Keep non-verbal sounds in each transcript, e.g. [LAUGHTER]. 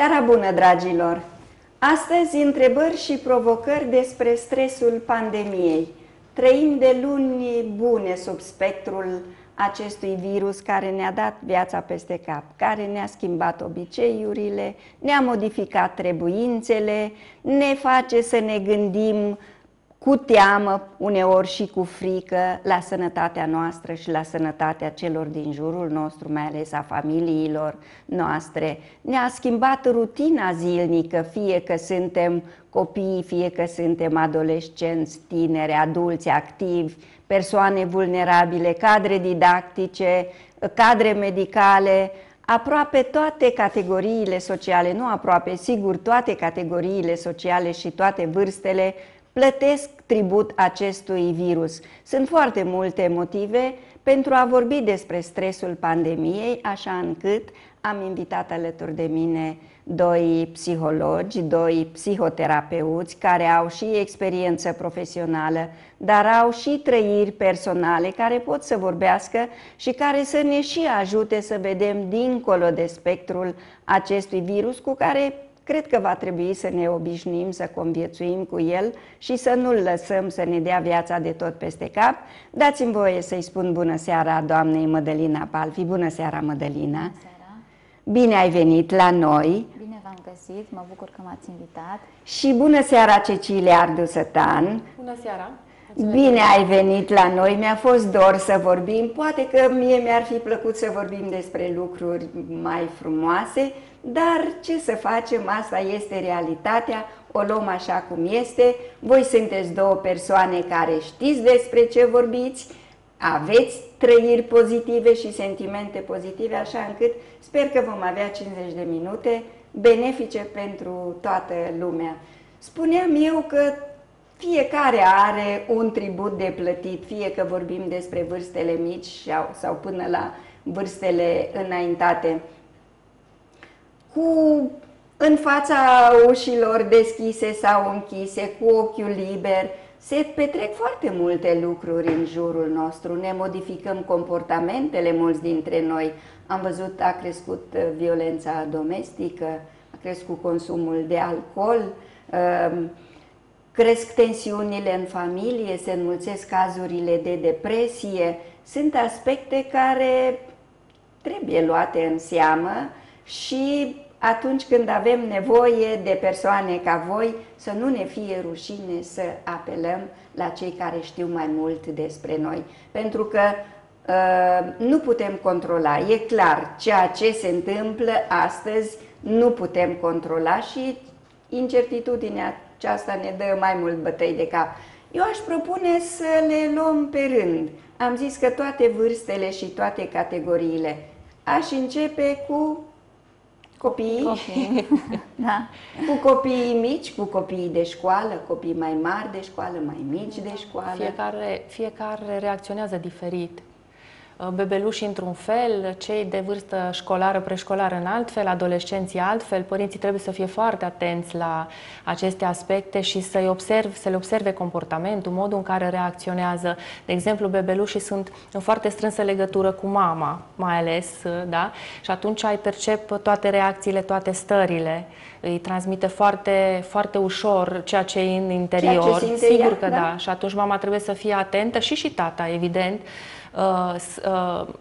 Seara bună, dragilor! Astăzi întrebări și provocări despre stresul pandemiei. Trăim de luni bune sub spectrul acestui virus care ne-a dat viața peste cap, care ne-a schimbat obiceiurile, ne-a modificat trebuințele, ne face să ne gândim cu teamă, uneori și cu frică, la sănătatea noastră și la sănătatea celor din jurul nostru, mai ales a familiilor noastre. Ne-a schimbat rutina zilnică, fie că suntem copii, fie că suntem adolescenți, tineri, adulți, activi, persoane vulnerabile, cadre didactice, cadre medicale, aproape toate categoriile sociale, nu aproape, sigur, toate categoriile sociale și toate vârstele plătesc tribut acestui virus. Sunt foarte multe motive pentru a vorbi despre stresul pandemiei, așa încât am invitat alături de mine doi psihologi, doi psihoterapeuți care au și experiență profesională, dar au și trăiri personale care pot să vorbească și care să ne și ajute să vedem dincolo de spectrul acestui virus cu care Cred că va trebui să ne obișnuim să conviețuim cu el și să nu-l lăsăm să ne dea viața de tot peste cap. Dați-mi voie să-i spun bună seara doamnei Mădălina Palfi. Bună seara, Mădălina! Bună seara! Bine ai venit la noi! Bine v-am găsit, mă bucur că m-ați invitat! Și bună seara, Cecilia Ardusătan! Bună seara! Bine ai venit la noi, mi-a fost dor să vorbim, poate că mie mi-ar fi plăcut să vorbim despre lucruri mai frumoase, dar ce să facem, asta este realitatea, o luăm așa cum este. Voi sunteți două persoane care știți despre ce vorbiți, aveți trăiri pozitive și sentimente pozitive, așa încât sper că vom avea 50 de minute benefice pentru toată lumea. Spuneam eu că fiecare are un tribut de plătit, fie că vorbim despre vârstele mici sau până la vârstele înaintate cu în fața ușilor deschise sau închise, cu ochiul liber, se petrec foarte multe lucruri în jurul nostru, ne modificăm comportamentele mulți dintre noi. Am văzut, a crescut uh, violența domestică, a crescut consumul de alcool, um, cresc tensiunile în familie, se înmulțesc cazurile de depresie. Sunt aspecte care trebuie luate în seamă și atunci când avem nevoie de persoane ca voi, să nu ne fie rușine să apelăm la cei care știu mai mult despre noi. Pentru că uh, nu putem controla, e clar, ceea ce se întâmplă astăzi nu putem controla și incertitudinea aceasta ne dă mai mult bătăi de cap. Eu aș propune să le luăm pe rând. Am zis că toate vârstele și toate categoriile. Aș începe cu Copiii? Copii. [LAUGHS] da. Cu copiii mici, cu copiii de școală, copii mai mari de școală, mai mici de școală. Fiecare, fiecare reacționează diferit. Uh, bebelușii într-un fel, cei de vârstă școlară, preșcolară în alt fel, adolescenții altfel. Părinții trebuie să fie foarte atenți la aceste aspecte și să-i observ, să le observe comportamentul, modul în care reacționează. De exemplu, bebelușii sunt în foarte strânsă legătură cu mama, mai ales, uh, da? Și atunci ai percep toate reacțiile, toate stările. Îi transmite foarte, foarte ușor ceea ce e în interior. Ce Sigur ea, că da? da. Și atunci mama trebuie să fie atentă și și tata, evident, Uh, uh,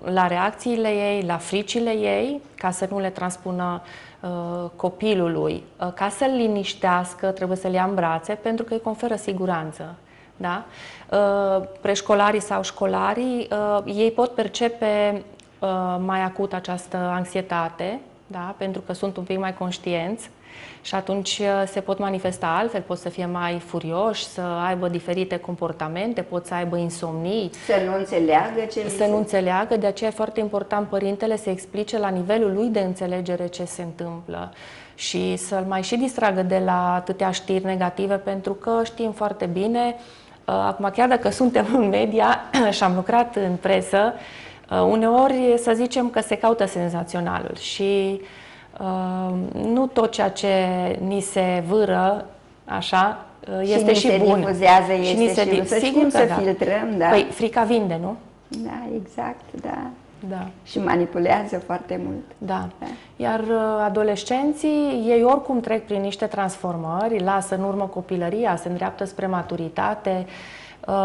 la reacțiile ei, la fricile ei, ca să nu le transpună uh, copilului, ca să-l liniștească, trebuie să-l ia în brațe, pentru că îi conferă siguranță. Da? Preșcolarii sau școlarii, ei pot percepe mai acut această anxietate, da? pentru că sunt un pic mai conștienți și atunci uh, se pot manifesta altfel, pot să fie mai furioși, să aibă diferite comportamente, pot să aibă insomnii. Să nu înțeleagă ce Să nu înțeleagă, de aceea e foarte important părintele să explice la nivelul lui de înțelegere ce se întâmplă și să-l mai și distragă de la atâtea știri negative, pentru că știm foarte bine, uh, acum chiar dacă suntem în media [CLEARS THROAT] și am lucrat în presă, uh, uneori să zicem că se caută senzaționalul și nu tot ceea ce ni se vâră, așa, este și, și bun. Difuzează, este și ni se și Să Sigur să da. filtrăm, da. Păi, frica vinde, nu? Da, exact, da. Da. Și manipulează foarte mult. Da. da. Iar uh, adolescenții, ei oricum trec prin niște transformări, lasă în urmă copilăria, se îndreaptă spre maturitate, Uh,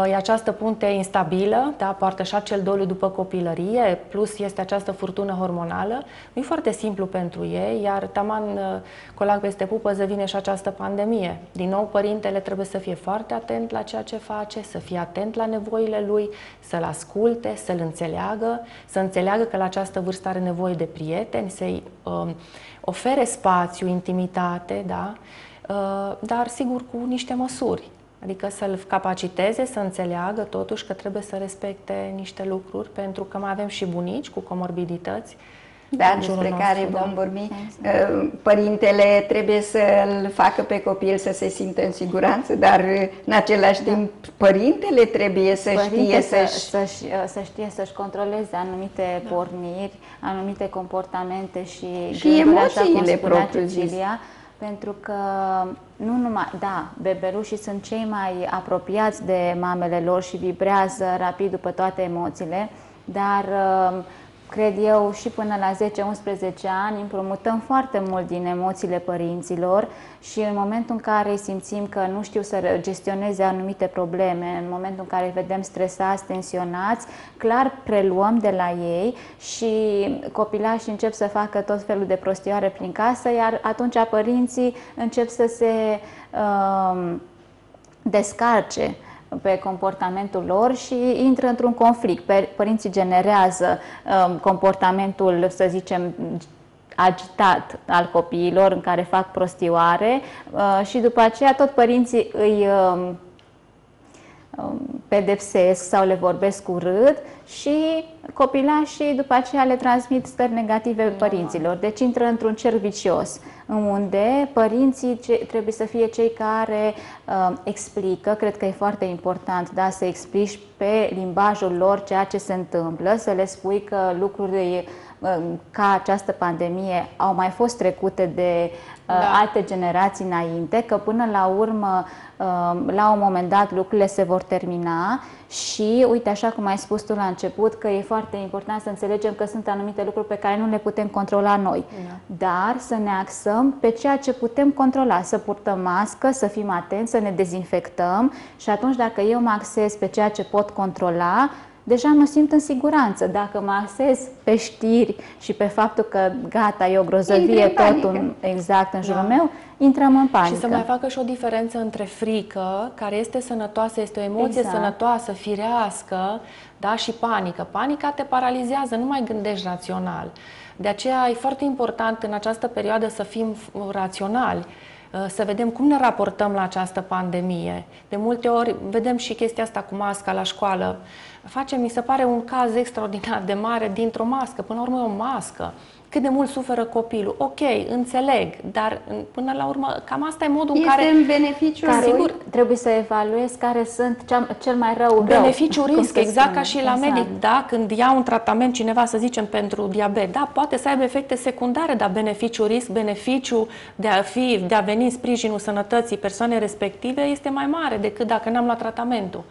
e această punte instabilă, da, poartă și acel doliu după copilărie, plus este această furtună hormonală. Nu e foarte simplu pentru ei, iar taman uh, colac peste pupăză vine și această pandemie. Din nou, părintele trebuie să fie foarte atent la ceea ce face, să fie atent la nevoile lui, să-l asculte, să-l înțeleagă, să înțeleagă că la această vârstă are nevoie de prieteni, să-i uh, ofere spațiu, intimitate, da? Uh, dar sigur cu niște măsuri. Adică să-l capaciteze să înțeleagă totuși că trebuie să respecte niște lucruri, pentru că mai avem și bunici cu comorbidități. Da, despre nostru, care vom da. vorbi. Uh, părintele trebuie să-l facă pe copil să se simtă în siguranță, dar în același da. timp părintele trebuie să Părinte știe să-și... Să, uh, să știe să-și controleze anumite da. porniri, anumite comportamente și, și emoțiile propriu-zise pentru că nu numai, da, bebelușii sunt cei mai apropiați de mamele lor și vibrează rapid după toate emoțiile, dar uh, cred eu, și până la 10-11 ani împrumutăm foarte mult din emoțiile părinților și în momentul în care simțim că nu știu să gestioneze anumite probleme, în momentul în care îi vedem stresați, tensionați, clar preluăm de la ei și copilașii încep să facă tot felul de prostioare prin casă, iar atunci părinții încep să se uh, descarce pe comportamentul lor și intră într-un conflict. Părinții generează um, comportamentul, să zicem, agitat al copiilor în care fac prostioare uh, și după aceea tot părinții îi um, um, pedepsesc sau le vorbesc urât și copilașii după aceea le transmit stări negative părinților. Deci intră într-un cer vicios unde părinții trebuie să fie cei care uh, explică, cred că e foarte important, da, să explici pe limbajul lor ceea ce se întâmplă, să le spui că lucruri uh, ca această pandemie au mai fost trecute de uh, da. alte generații înainte, că până la urmă, uh, la un moment dat, lucrurile se vor termina și, uite, așa cum ai spus tu la început, că e foarte important să înțelegem că sunt anumite lucruri pe care nu le putem controla noi, da. dar să ne axăm pe ceea ce putem controla, să purtăm mască, să fim atenți, să ne dezinfectăm și atunci dacă eu mă axez pe ceea ce pot controla, deja mă simt în siguranță. Dacă mă axez pe știri și pe faptul că gata, e o grozăvie totul exact în jurul da. meu, intrăm în panică. Și să mai facă și o diferență între frică, care este sănătoasă, este o emoție exact. sănătoasă, firească, da, și panică. Panica te paralizează, nu mai gândești rațional. De aceea e foarte important în această perioadă să fim raționali Uh, să vedem cum ne raportăm la această pandemie. De multe ori vedem și chestia asta cu masca la școală. Face, mi se pare, un caz extraordinar de mare dintr-o mască. Până la urmă e o mască cât de mult suferă copilul. Ok, înțeleg, dar până la urmă cam asta e modul este în care... Este în beneficiu care sigur, trebuie să evaluezi care sunt cea, cel mai rău Beneficiu rău, risc, exact spune. ca și la exact. medic. Da, când ia un tratament cineva, să zicem, pentru diabet, da, poate să aibă efecte secundare, dar beneficiu risc, beneficiu de a fi, de a veni în sprijinul sănătății persoanei respective este mai mare decât dacă n-am luat tratamentul.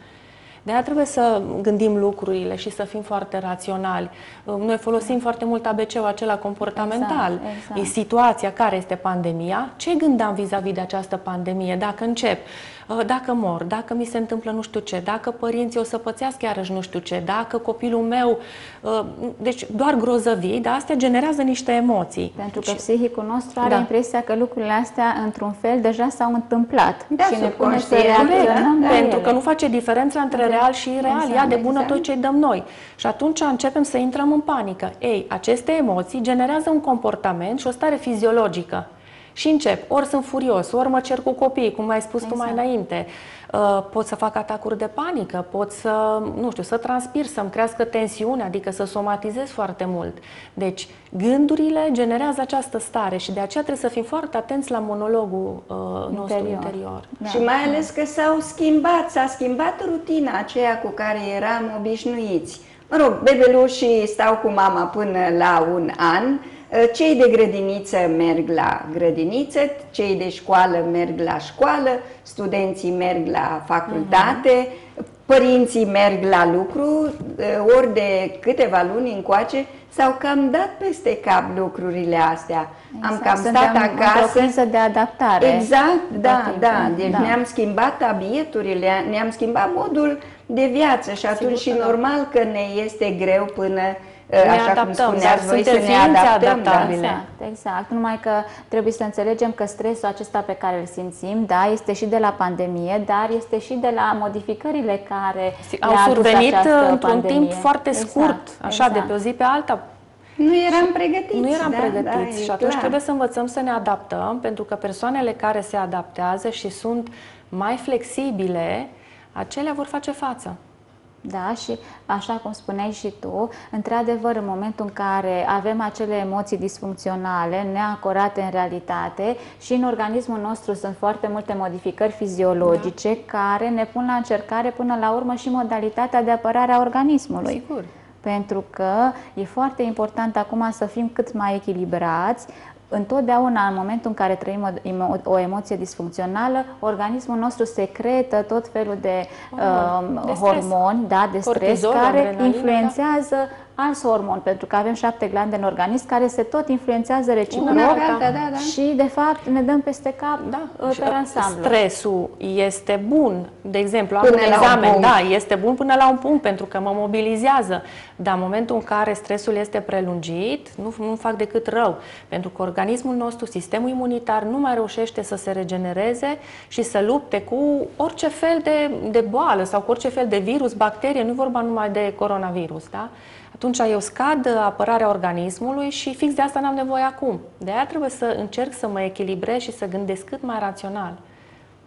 De aia trebuie să gândim lucrurile și să fim foarte raționali. Noi folosim foarte mult ABC-ul acela comportamental. Exact, exact. E situația care este pandemia. Ce gândeam vis-a-vis de această pandemie? Dacă încep Uh, dacă mor, dacă mi se întâmplă nu știu ce, dacă părinții o să pățească iarăși nu știu ce, dacă copilul meu, uh, deci doar grozăvii, dar astea generează niște emoții. Pentru că psihicul nostru are da. impresia că lucrurile astea, într-un fel, deja s-au întâmplat da, și ne pune să reacționăm da, Pentru că nu face diferența între da. real și real, exact, ia de bună exact. tot ce dăm noi. Și atunci începem să intrăm în panică. Ei, aceste emoții generează un comportament și o stare fiziologică și încep. Ori sunt furios, ori mă cer cu copiii, cum ai spus exact. tu mai exact. înainte. Uh, pot să fac atacuri de panică, pot să, nu știu, să transpir, să-mi crească tensiunea, adică să somatizez foarte mult. Deci, gândurile generează această stare și de aceea trebuie să fim foarte atenți la monologul uh, nostru interior. interior. Da. Și mai ales că s-au schimbat, s-a schimbat rutina aceea cu care eram obișnuiți. Mă rog, bebelușii stau cu mama până la un an, Eh, cei de grădiniță merg la grădiniță, cei de școală merg la școală, studenții merg la facultate, uh-huh. părinții merg la lucru, ori de câteva luni încoace s-au cam dat peste cap lucrurile astea. Exact. Am cam Suntem stat acasă. într-o de adaptare. Exact, da, timp, da. Deci da. ne-am schimbat abieturile, ne-am schimbat modul de viață și atunci Sigur și că da. normal că ne este greu până, Ne așa cum adaptăm, spuneați dar voi, să suntem ne ființe adaptăm. Da. adaptabile. Exact, exact. Numai că trebuie să înțelegem că stresul acesta pe care îl simțim, da, este și de la pandemie, dar este și de la modificările care Au le-a adus survenit această într-un pandemie. timp foarte Exact, scurt, așa, de exact. pe o zi pe alta. Nu eram pregătiți. Nu eram da, pregătiți da, e și atunci clar. trebuie să învățăm să ne adaptăm, pentru că persoanele care se adaptează și sunt mai flexibile, acelea vor face față. Da, și așa cum spuneai și tu, într-adevăr, în momentul în care avem acele emoții disfuncționale, neancorate în realitate și în organismul nostru sunt foarte multe modificări fiziologice Da. care ne pun la încercare până la urmă și modalitatea de apărare a organismului. Sigur. Pentru că e foarte important acum să fim cât mai echilibrați. Întotdeauna, în momentul în care trăim o, emo- o emoție disfuncțională, organismul nostru secretă tot felul de, Hormoni, um, de stres. hormoni, da, de stres, Cortizol, care adrenalină, influențează alți hormoni, pentru că avem șapte glande în organism care se tot influențează reciproc Una pe alta, da, da. și, de fapt, ne dăm peste cap Da, uh, și, pe uh, ansamblu. Stresul este bun. De exemplu, am Până un la un examen, punct. da, este bun până la un punct pentru că mă mobilizează. Dar în momentul în care stresul este prelungit, nu, nu fac decât rău. Pentru că organismul nostru, sistemul imunitar, nu mai reușește să se regenereze și să lupte cu orice fel de, de boală sau cu orice fel de virus, bacterie, nu e vorba numai de coronavirus, da? Atunci eu scad apărarea organismului și fix de asta n-am nevoie acum. De aia trebuie să încerc să mă echilibrez și să gândesc cât mai rațional.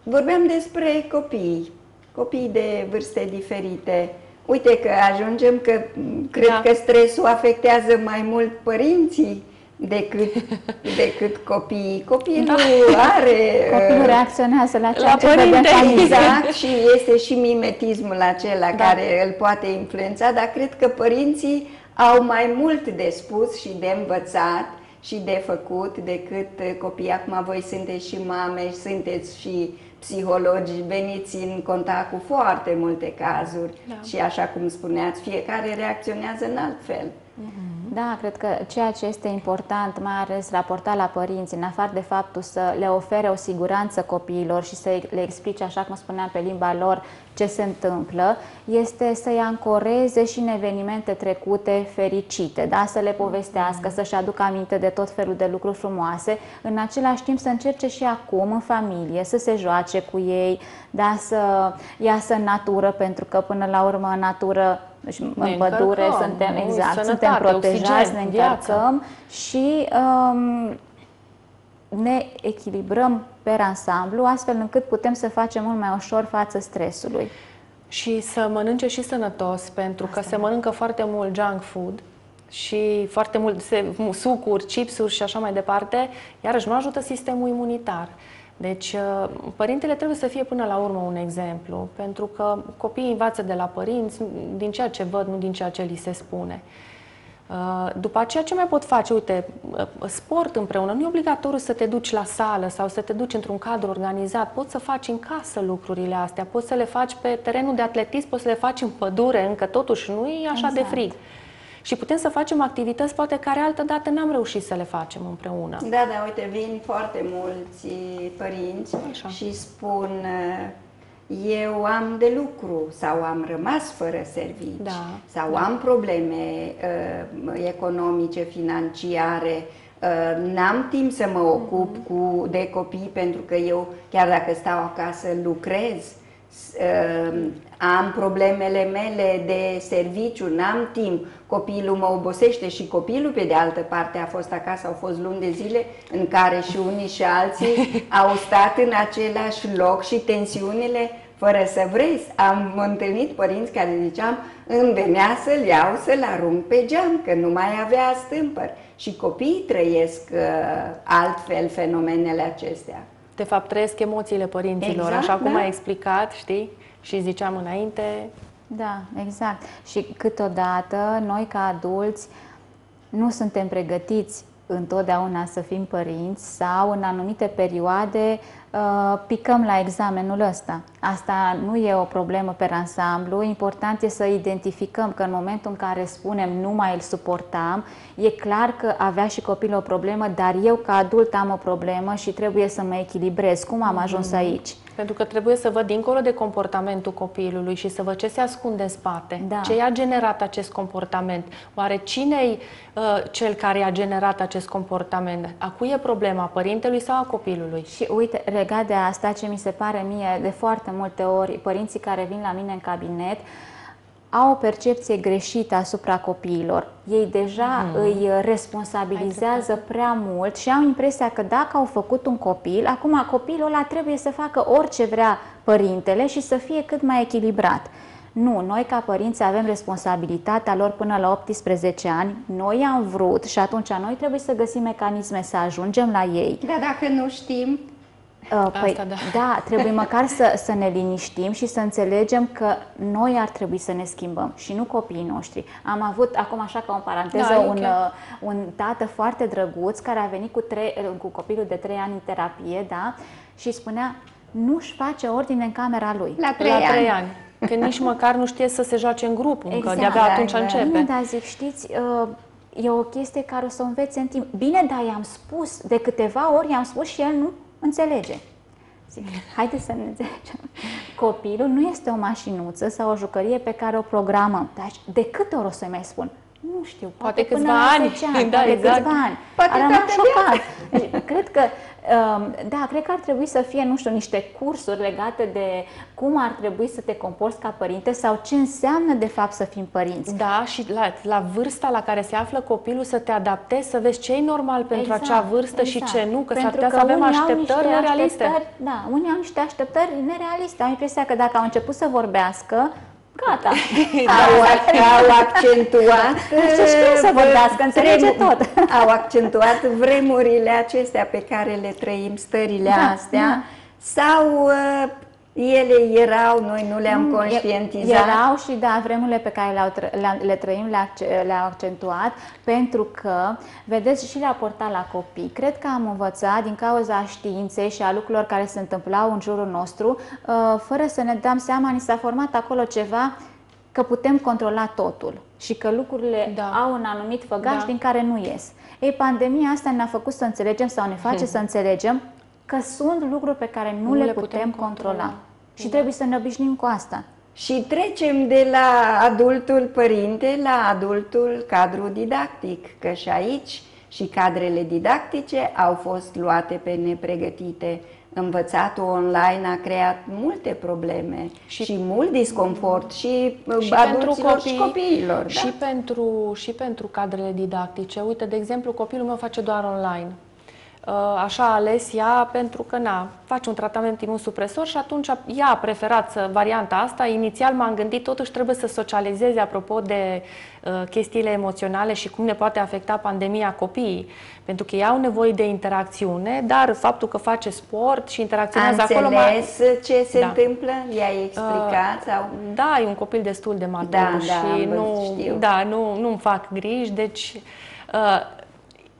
Vorbeam despre copii, copii de vârste diferite. Uite că ajungem că m, cred Da. că stresul afectează mai mult părinții decât, [LAUGHS] decât copiii. Copilul Da. are... Copilul uh, reacționează la ceea La ce vede în părinte. familie. Exact, [LAUGHS] și este și mimetismul acela Da. care îl poate influența, dar cred că părinții au mai mult de spus și de învățat și de făcut decât uh, copiii. Acum voi sunteți și mame, și sunteți și psihologi, veniți în contact cu foarte multe cazuri Da. și așa cum spuneați, fiecare reacționează în alt fel. Da, cred că ceea ce este important, mai ales raportat la părinți, în afară de faptul să le ofere o siguranță copiilor și să le explice, așa cum spuneam, pe limba lor ce se întâmplă, este să-i ancoreze și în evenimente trecute fericite, da? să le povestească, să-și aducă aminte de tot felul de lucruri frumoase, în același timp să încerce și acum, în familie, să se joace cu ei, da? să iasă în natură, pentru că până la urmă în natură deci în Ne pădure încărcăm, suntem nu? exact, Sănătate, suntem protejați, oxigen, ne viață. încărcăm și um, ne echilibrăm pe ansamblu, astfel încât putem să facem mult mai ușor față stresului. Și să mănânce și sănătos, pentru că se mănâncă foarte mult junk food și foarte mult se, sucuri, chipsuri și așa mai departe, iarăși nu ajută sistemul imunitar. Deci, uh, părintele trebuie să fie până la urmă un exemplu, pentru că copiii învață de la părinți din ceea ce văd, nu din ceea ce li se spune. Uh, După aceea, ce mai pot face? Uite, uh, sport împreună. Nu e obligatoriu să te duci la sală sau să te duci într-un cadru organizat. Poți să faci în casă lucrurile astea. Poți să le faci pe terenul de atletism, poți să le faci în pădure, încă totuși nu e așa de Exact. frig. Și putem să facem activități poate care altă dată n-am reușit să le facem împreună. Da, da, uite, vin foarte mulți părinți Așa. și spun uh, eu am de lucru sau am rămas fără servici Da, sau da. am probleme uh, economice, financiare, uh, n-am timp să mă ocup Mhm. cu, de copii pentru că eu, chiar dacă stau acasă, lucrez, s- uh, am problemele mele de serviciu, n-am timp, copilul mă obosește și copilul pe de altă parte a fost acasă, au fost luni de zile în care și unii și alții [LAUGHS] au stat în același loc și tensiunile fără să vrei. Am întâlnit părinți care ziceam, îmi venea să-l iau, să-l arunc pe geam, că nu mai avea stâmpări. Și copiii trăiesc uh, altfel fenomenele acestea. De fapt, trăiesc emoțiile părinților, Exact, așa cum da. ai explicat, știi? Și ziceam înainte, Da, exact. Și câteodată noi ca adulți nu suntem pregătiți întotdeauna să fim părinți sau în anumite perioade uh, picăm la examenul ăsta. Asta nu e o problemă pe ansamblu, important e să identificăm că în momentul în care spunem nu mai îl suportam, e clar că avea și copilul o problemă, dar eu ca adult am o problemă și trebuie să mă echilibrez. Cum am ajuns Mhm. aici? Pentru că trebuie să văd dincolo de comportamentul copilului și să văd ce se ascunde în spate. Da. Ce i-a generat acest comportament? Oare cine e uh, cel care a generat acest comportament? A cui e problema? A părintelui sau a copilului? Și uite, legat de asta, ce mi se pare mie de foarte multe ori, părinții care vin la mine în cabinet au o percepție greșită asupra copiilor. Ei deja Mhm. îi responsabilizează prea mult și au impresia că dacă au făcut un copil, acum copilul ăla trebuie să facă orice vrea părintele și să fie cât mai echilibrat. Nu, noi ca părinți avem responsabilitatea lor până la 18 ani, noi am vrut și atunci noi trebuie să găsim mecanisme să ajungem la ei. Dar dacă nu știm, Uh, Păi, Asta da. da, trebuie măcar să, să ne liniștim și să înțelegem că noi ar trebui să ne schimbăm și nu copiii noștri. Am avut, acum așa ca o paranteză, Da, e un, ok. uh, un tată foarte drăguț care a venit cu, trei, cu copilul de 3 ani în terapie, da, și spunea, nu-și face ordine în camera lui. la trei la ani. trei ani. Că nici măcar nu știe să se joace în grup încă, Exact, de-abia da, atunci da. începe. Bine, dar zic, știți, uh, e o chestie care o să o învețe în timp. Bine, dar i-am spus, de câteva ori i-am spus și el nu înțelege. Zic, [LAUGHS] haideți să ne înțelegem. Copilul nu este o mașinuță sau o jucărie pe care o programăm. Dar de câte ori o să mai spun? Nu știu, poate, Poate până câțiva la ani. 10 ani, Da, poate exact. câțiva ani. Poate a rămas toată șocat. Deci, cred că, um, da, cred că ar trebui să fie, nu știu, niște cursuri legate de cum ar trebui să te comporți ca părinte sau ce înseamnă de fapt să fim părinți. Da, și la, la vârsta la care se află copilul să te adaptezi, să vezi ce e normal pentru acea vârstă și ce nu, că s-ar Pentru putea să avem unii au așteptări niște nerealiste. așteptări- Da, unii au niște așteptări nerealiste. Am impresia că dacă au început să vorbească, gata. [LAUGHS] Au, au accentuat Și știe să vorbească, înțelege vremu- tot. [LAUGHS] Au accentuat vremurile acestea pe care le trăim, stările Da, astea, sau uh, ele erau, noi nu le-am Mm, e- conștientizat. Erau și, da, vremurile pe care le-au, tră- le, le trăim le-au acce- le-au accentuat, pentru că, vedeți, și raportat la copii, cred că am învățat din cauza științei și a lucrurilor care se întâmplau în jurul nostru, uh, fără să ne dăm seama, ni s-a format acolo ceva că putem controla totul și că lucrurile Da. au un anumit făgaș Da. din care nu ies. Ei, pandemia asta ne-a făcut să înțelegem sau ne face să înțelegem că sunt lucruri pe care nu, le, putem, controla. controla. Și trebuie să ne obișnim cu asta. Și trecem de la adultul părinte la adultul cadru didactic, că și aici și cadrele didactice au fost luate pe nepregătite. Învățatul online a creat multe probleme și, și mult disconfort și, și adulților pentru și copii copiilor. Da? și, pentru, și pentru cadrele didactice. Uite, de exemplu, copilul meu face doar online. Uh, Așa a ales ea pentru că na, face un tratament imunosupresor și atunci ea a preferat să, varianta asta. Inițial m-am gândit totuși trebuie să socializeze apropo de uh, chestiile emoționale și cum ne poate afecta pandemia copiii. Pentru că ei au nevoie de interacțiune, dar faptul că face sport și A interacționează acolo... m-a- înțeles ce se Da. întâmplă? I-ai explicat? sau? Da, e un copil destul de matur Da, da, și am nu, văzut, știu. da, nu, nu-mi fac griji, deci uh,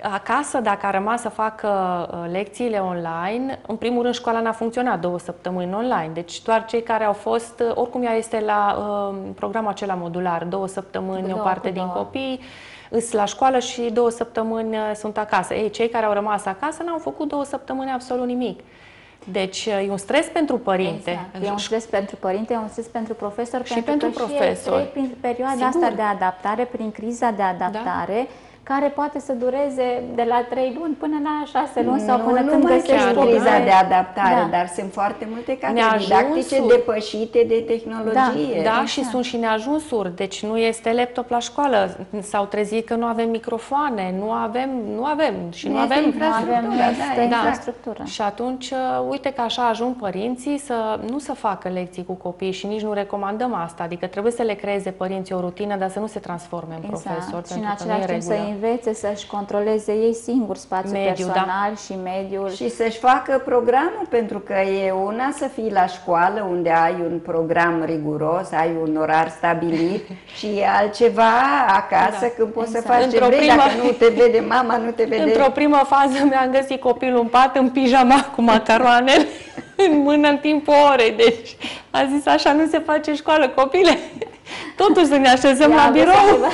acasă, dacă a rămas să facă uh, lecțiile online, în primul rând școala n-a funcționat două săptămâni online, deci doar cei care au fost, uh, oricum ea este la uh, programul acela modular, două săptămâni Cu o două, parte cu din două. copii, îs la școală și două săptămâni uh, sunt acasă. Ei, cei care au rămas acasă n-au făcut două săptămâni absolut nimic. Deci uh, e un stres pentru părinte. Exact. E un stres pentru părinte, e un stres pentru profesor, Și pentru, pentru că și profesor. ei trec prin perioada Sigur. asta de adaptare, prin criza de adaptare, care poate să dureze de la 3 luni până la 6 luni sau nu până când numai găsești chiar, chiar o criza cale. de adaptare, Da. dar sunt foarte multe cadre Neajunsuri. didactice depășite de tehnologie. Da, și sunt și neajunsuri. Deci nu este laptop la școală. S-au trezit că nu avem microfoane, nu avem, nu avem și nu, Nu este avem Nu avem Infrastructura, da, este exact. infrastructură. Și atunci, uh, uite că așa ajung părinții să nu să facă lecții cu copii și nici nu recomandăm asta. Adică trebuie să le creeze părinții o rutină, dar să nu se transforme în profesor, Exact. Și în pentru că nu e același timp să regulă. Învețe să-și controleze ei singuri spațiul Mediu, da. personal și mediul. Și să-și facă programul, pentru că e una să fii la școală unde ai un program riguros, ai un orar stabilit [LAUGHS] și e altceva acasă Da, când poți să exact. faci ce Într-o vrei, primă- dacă nu te vede mama, nu te vede... Într-o primă fază mi-am găsit copilul în pat, în pijama, cu macaroanele [LAUGHS] în mână în timpul orei. Deci a zis așa, nu se face școală, copile. Totuși să ne așezăm Ia, la vă birou. [LAUGHS]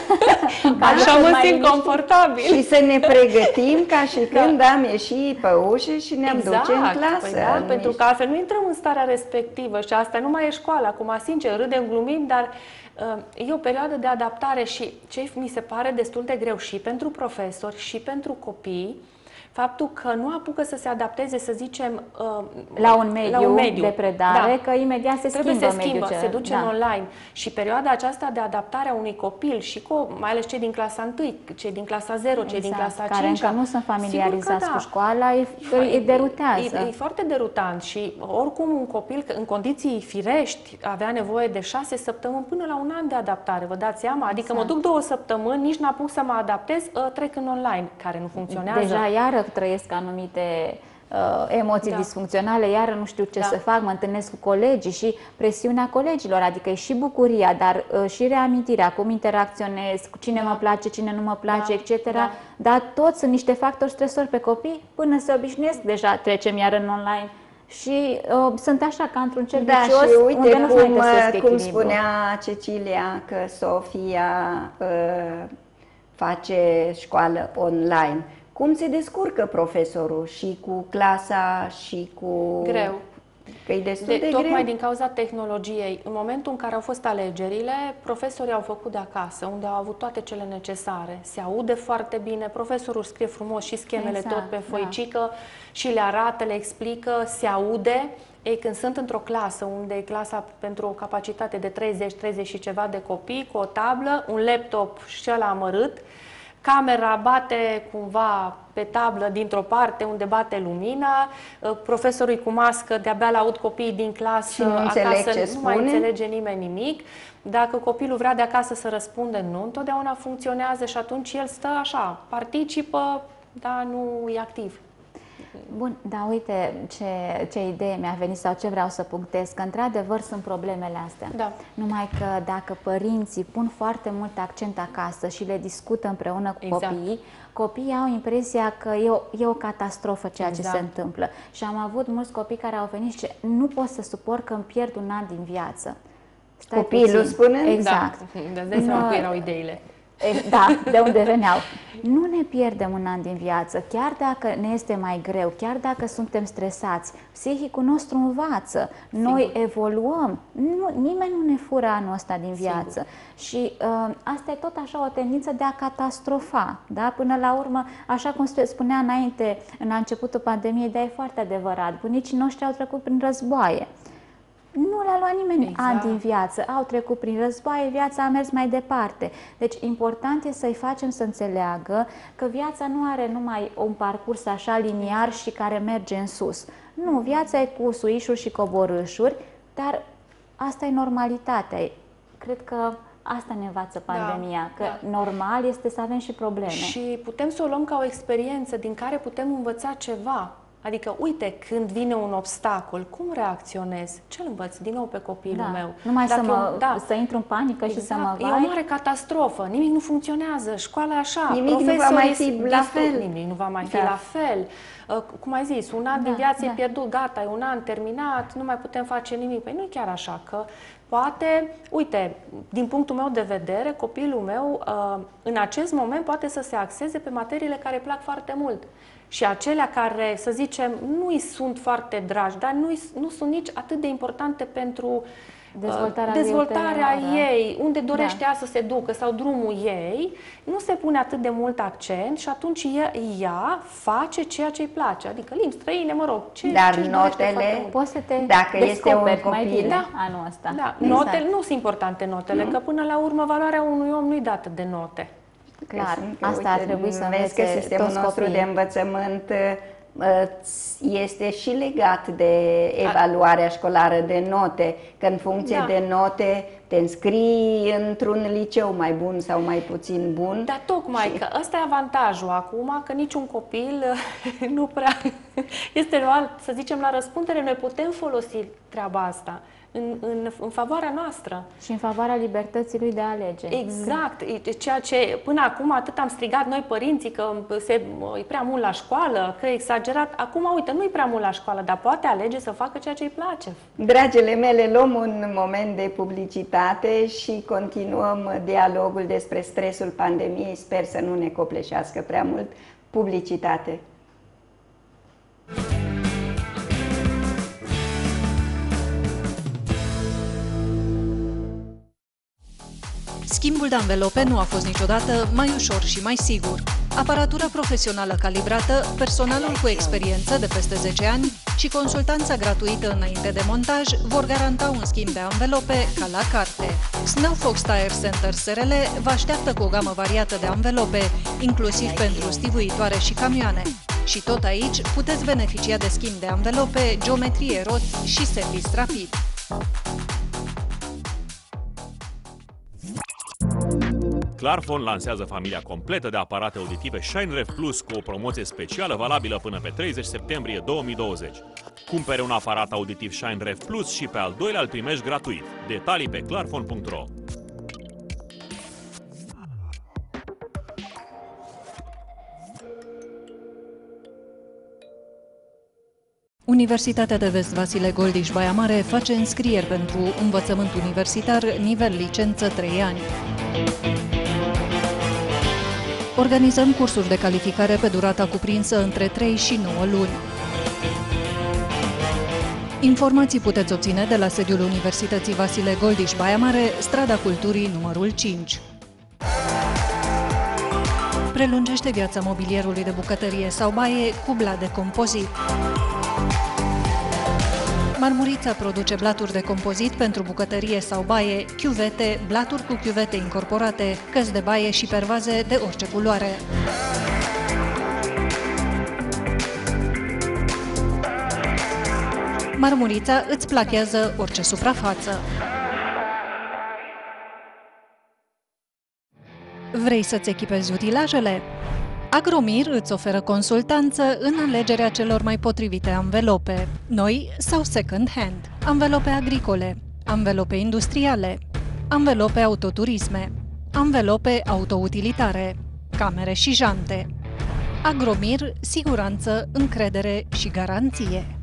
să- Așa Mai mă simt liniștit. confortabil. Și să ne pregătim ca și când am ieșit pe ușă și ne-am duce în clasă. Păi da, Nu pentru ești- că altfel nu intrăm în starea respectivă și asta nu mai e școală. Acum, sincer, râdem, glumim, dar uh, e o perioadă de adaptare și ce mi se pare destul de greu și pentru profesori și pentru copii, faptul că nu apucă să se adapteze, să zicem, uh, la un mediu, la un mediu. de predare, Da. că imediat se Trebuie schimbă să se mediul. schimbă, ce- se duce da. în online. Și perioada aceasta de adaptare a unui copil și cu, mai ales cei din clasa 1, cei din clasa 0, cei din Exact, clasa 5 care încă nu sunt familiarizați sigur că cu școala, îi, îi derutează. E, e foarte derutant și oricum un copil că în condiții firești avea nevoie de șase săptămâni până la un an de adaptare, vă dați seama? Adică mă Exact. duc două săptămâni, nici n-apuc să mă adaptez, ă, trec în online, care nu funcționează. Deja iară trăiesc anumite uh, emoții Da. disfuncționale, iară nu știu ce Da. să fac, mă întâlnesc cu colegii și presiunea colegilor, adică e și bucuria, dar uh, și reamintirea, cum interacționez, cu cine Da. mă place, cine nu mă place, Da, etc. da. Dar toți sunt niște factori stresori pe copii, până se obișnuiesc, deja trecem iar în online. Și uh, sunt așa ca într-un cerc Da, vicios, și unde uite nu cum, mai găsesc cum echilibru. spunea Cecilia că Sofia uh, face școală online. Cum se descurcă profesorul și cu clasa și cu... Greu. Că e destul De, de, tocmai greu. din cauza tehnologiei. În momentul în care au fost alegerile, profesorii au făcut de acasă, unde au avut toate cele necesare. Se aude foarte bine, profesorul scrie frumos și schemele Exact, tot pe da. foicică și le arată, le explică, se aude. Ei, când sunt într-o clasă, unde e clasa pentru o capacitate de 30-30 și ceva de copii, cu o tablă, un laptop și ăla amărât, camera bate cumva pe tablă dintr-o parte unde bate lumina, uh, profesorul e cu mască, de-abia l-aud copiii din clasă, Și nu înțeleg acasă ce nu mai spune. înțelege nimeni nimic. Dacă copilul vrea de acasă să răspunde, nu întotdeauna funcționează și atunci el stă așa, participă, dar nu e activ. Bun, dar uite ce, ce idee mi-a venit sau ce vreau să punctez, că într-adevăr sunt problemele astea. Da. Numai că dacă părinții pun foarte mult accent acasă și le discută împreună cu Exact. copiii, copiii au impresia că e o, e o catastrofă ceea ce Exact. se întâmplă. Și am avut mulți copii care au venit și zice, nu pot să suport că îmi pierd un an din viață. Stai Copilul puțin. spune? Exact. Da. [LAUGHS] Îți dai seama Nu, că erau ideile. E, Da, de unde veneau. Nu ne pierdem un an din viață, chiar dacă ne este mai greu, chiar dacă suntem stresați. Psihicul nostru învață, noi evoluăm, nu, nimeni nu ne fură anul ăsta din viață. Și uh, asta e tot așa o tendință de a catastrofa, da? Până la urmă, așa cum spe- spunea înainte, în începutul pandemiei, dar e foarte adevărat, bunicii noștri au trecut prin războaie. Nu le-a luat nimeni Exact. ani din viață, au trecut prin războaie, viața a mers mai departe. Deci important e să-i facem să înțeleagă că viața nu are numai un parcurs așa liniar și care merge în sus. Nu, viața e cu suișuri și coborâșuri, dar asta e normalitatea. Cred că asta ne învață pandemia, că da. normal este să avem și probleme. Și putem să o luăm ca o experiență din care putem învăța ceva. Adică, uite, când vine un obstacol, cum reacționez? Ce-l învăț din nou pe copilul da. meu? Nu mai să, Dacă mă, eu- da. să intru în panică și să mă E o vai. mare catastrofă, nimic nu funcționează, școala e așa, Nimic nu va profesorii mai fi sunt la destul- fel. Nimic nu va mai fi Da. la fel. Uh, Cum ai zis, un an din Da, viață e da. pierdut, gata, e un an terminat, nu mai putem face nimic. Păi nu e chiar așa, că poate, uite, din punctul meu de vedere, copilul meu uh, în acest moment poate să se axeze pe materiile care îi plac foarte mult. Și acelea care, să zicem, nu îi sunt foarte dragi, dar nu, nu sunt nici atât de importante pentru uh, Dezvoltarea lui dezvoltarea ulterioară. ei, unde dorește Da. ea să se ducă sau drumul ei, nu se pune atât de mult accent și atunci ea, ea face ceea ce îi place, adică limbi străine, mă rog, ce, Dar ce-și dorește notele- foarte mult. Poți să te Dacă este un descoperi mai copil. bine Da. anul ăsta. Da, Exact. notele nu sunt importante notele, că până la urmă valoarea unui om nu-i dată de note. Clar, Că sunt- că, asta ar trebui să vezi că învețe sistemul toți nostru copiii. de învățământ uh, este și legat de evaluarea școlară, de note, că în funcție da. de note te înscrii într-un liceu mai bun sau mai puțin bun. Dar tocmai și... că ăsta e avantajul acum, că niciun copil [LAUGHS] nu prea [LAUGHS] este luat, să zicem, la răspundere. Noi putem folosi treaba asta în, în, în favoarea noastră. Și în favoarea libertății lui de a alege. Exact. Ceea ce până acum atât am strigat noi părinții că se, e prea mult la școală, că e exagerat. Acum, uite, nu e prea mult la școală, dar poate alege să facă ceea ce îi place. Dragile mele, luăm un moment de publicitate și continuăm dialogul despre stresul pandemiei. Sper să nu ne copleșească prea mult. Publicitate. Schimbul de anvelope nu a fost niciodată mai ușor și mai sigur. Aparatura profesională calibrată, personalul cu experiență de peste 10 ani și consultanța gratuită înainte de montaj vor garanta un schimb de anvelope ca la carte. Snowfox Tire Center SRL vă așteaptă cu o gamă variată de anvelope, inclusiv pentru stivuitoare și camioane. Și tot aici puteți beneficia de schimb de anvelope, geometrie rot și service rapid. Clarfon lansează familia completă de aparate auditive ShineRef Plus cu o promoție specială valabilă până pe 30 septembrie 2020. Cumpere un aparat auditiv ShineRef Plus și pe al doilea îl primești gratuit. Detalii pe clarfon.ro Universitatea de Vest Vasile Goldiș Baia Mare face înscrieri pentru învățământ universitar nivel licență 3 ani. Organizăm cursuri de calificare pe durata cuprinsă între 3 și 9 luni. Informații puteți obține de la sediul Universității Vasile Goldiș Baia Mare, strada Culturii numărul 5. Prelungește viața mobilierului de bucătărie sau baie cu bla de compozit. Marmurița produce blaturi de compozit pentru bucătărie sau baie, chiuvete, blaturi cu chiuvete incorporate, căți de baie și pervaze de orice culoare. Marmurița îți plachează orice suprafață. Vrei să-ți echipezi utilajele? Agromir îți oferă consultanță în alegerea celor mai potrivite anvelope, noi sau second hand, anvelope agricole, anvelope industriale, anvelope autoturisme, anvelope autoutilitare, camere și jante. Agromir, siguranță, încredere și garanție.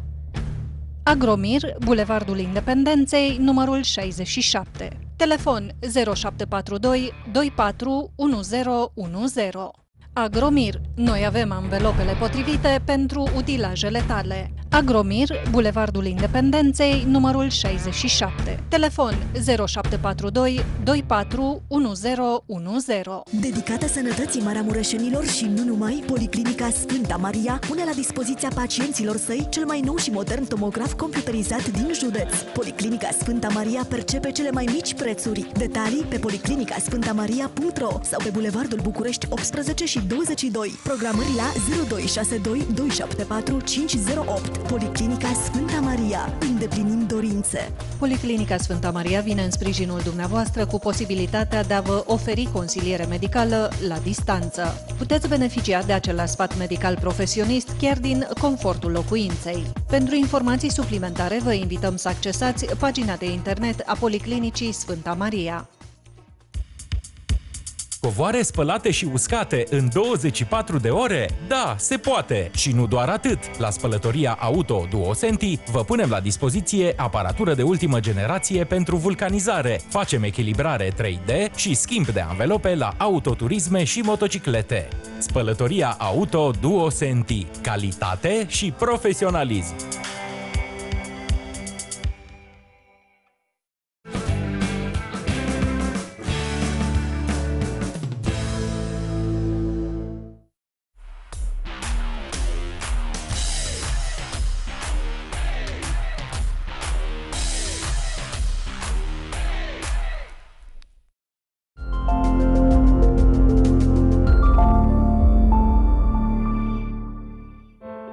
Agromir, Bulevardul Independenței, numărul 67. Telefon 0742 24 1010. Agromir. Noi avem anvelopele potrivite pentru utilajele tale. Agromir, Bulevardul Independenței, numărul 67. Telefon 0742 24 1010. Dedicată sănătății maramureșenilor și nu numai, Policlinica Sfânta Maria pune la dispoziția pacienților săi cel mai nou și modern tomograf computerizat din județ. Policlinica Sfânta Maria percepe cele mai mici prețuri. Detalii pe policlinicasfântamaria.ro sau pe Bulevardul București 18 și 22. Programări la 0262 274 508. Policlinica Sfânta Maria. Îndeplinim dorințe. Policlinica Sfânta Maria vine în sprijinul dumneavoastră cu posibilitatea de a vă oferi consiliere medicală la distanță. Puteți beneficia de același sfat medical profesionist chiar din confortul locuinței. Pentru informații suplimentare vă invităm să accesați pagina de internet a Policlinicii Sfânta Maria. Covoare spălate și uscate în 24 de ore? Da, se poate! Și nu doar atât! La spălătoria Auto Duosenti vă punem la dispoziție aparatură de ultimă generație pentru vulcanizare. Facem echilibrare 3D și schimb de anvelope la autoturisme și motociclete. Spălătoria Auto Duosenti. Calitate și profesionalism.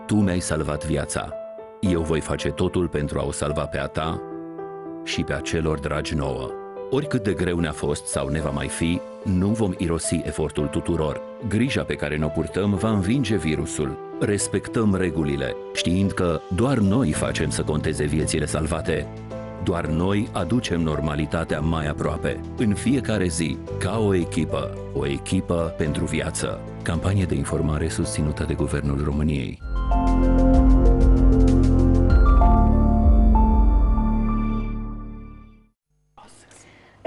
Tu mi-ai salvat viața. Eu voi face totul pentru a o salva pe a ta și pe a celor dragi nouă. Oricât de greu ne-a fost sau ne va mai fi, nu vom irosi efortul tuturor. Grija pe care ne-o purtăm va învinge virusul. Respectăm regulile, știind că doar noi facem să conteze viețile salvate. Doar noi aducem normalitatea mai aproape, în fiecare zi, ca o echipă, o echipă pentru viață. Campanie de informare susținută de Guvernul României.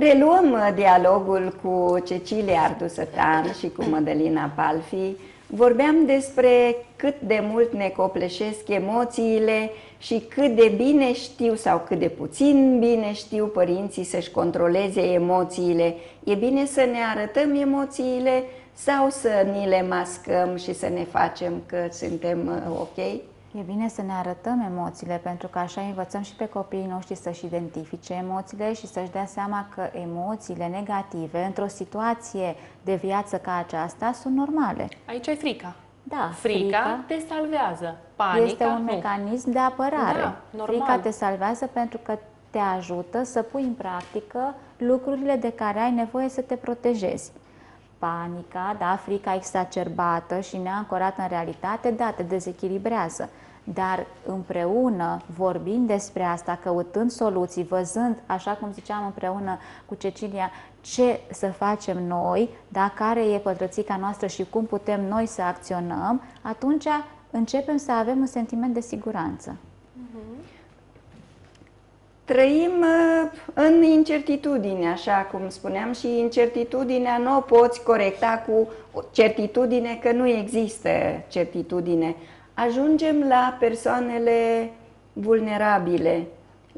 Reluăm uh, dialogul cu Cecilia Ardusătan și cu Mădălina Palfi. Vorbeam despre cât de mult ne copleșesc emoțiile și cât de bine știu sau cât de puțin bine știu părinții să-și controleze emoțiile. E bine să ne arătăm emoțiile sau să ni le mascăm și să ne facem că suntem uh, ok? E bine să ne arătăm emoțiile, pentru că așa învățăm și pe copiii noștri să-și identifice emoțiile și să-și dea seama că emoțiile negative, într-o situație de viață ca aceasta, sunt normale. Aici e frica. Da, frica, frica te salvează. Panica, este un nu. mecanism de apărare. Da, normal. frica te salvează pentru că te ajută să pui în practică lucrurile de care ai nevoie să te protejezi panica, da, frica exacerbată și neancorată în realitate, da, te dezechilibrează. Dar împreună, vorbind despre asta, căutând soluții, văzând, așa cum ziceam împreună cu Cecilia, ce să facem noi, da, care e pătrățica noastră și cum putem noi să acționăm, atunci începem să avem un sentiment de siguranță. Trăim uh, în incertitudine, așa cum spuneam, și incertitudinea nu o poți corecta cu certitudine că nu există certitudine. Ajungem la persoanele vulnerabile,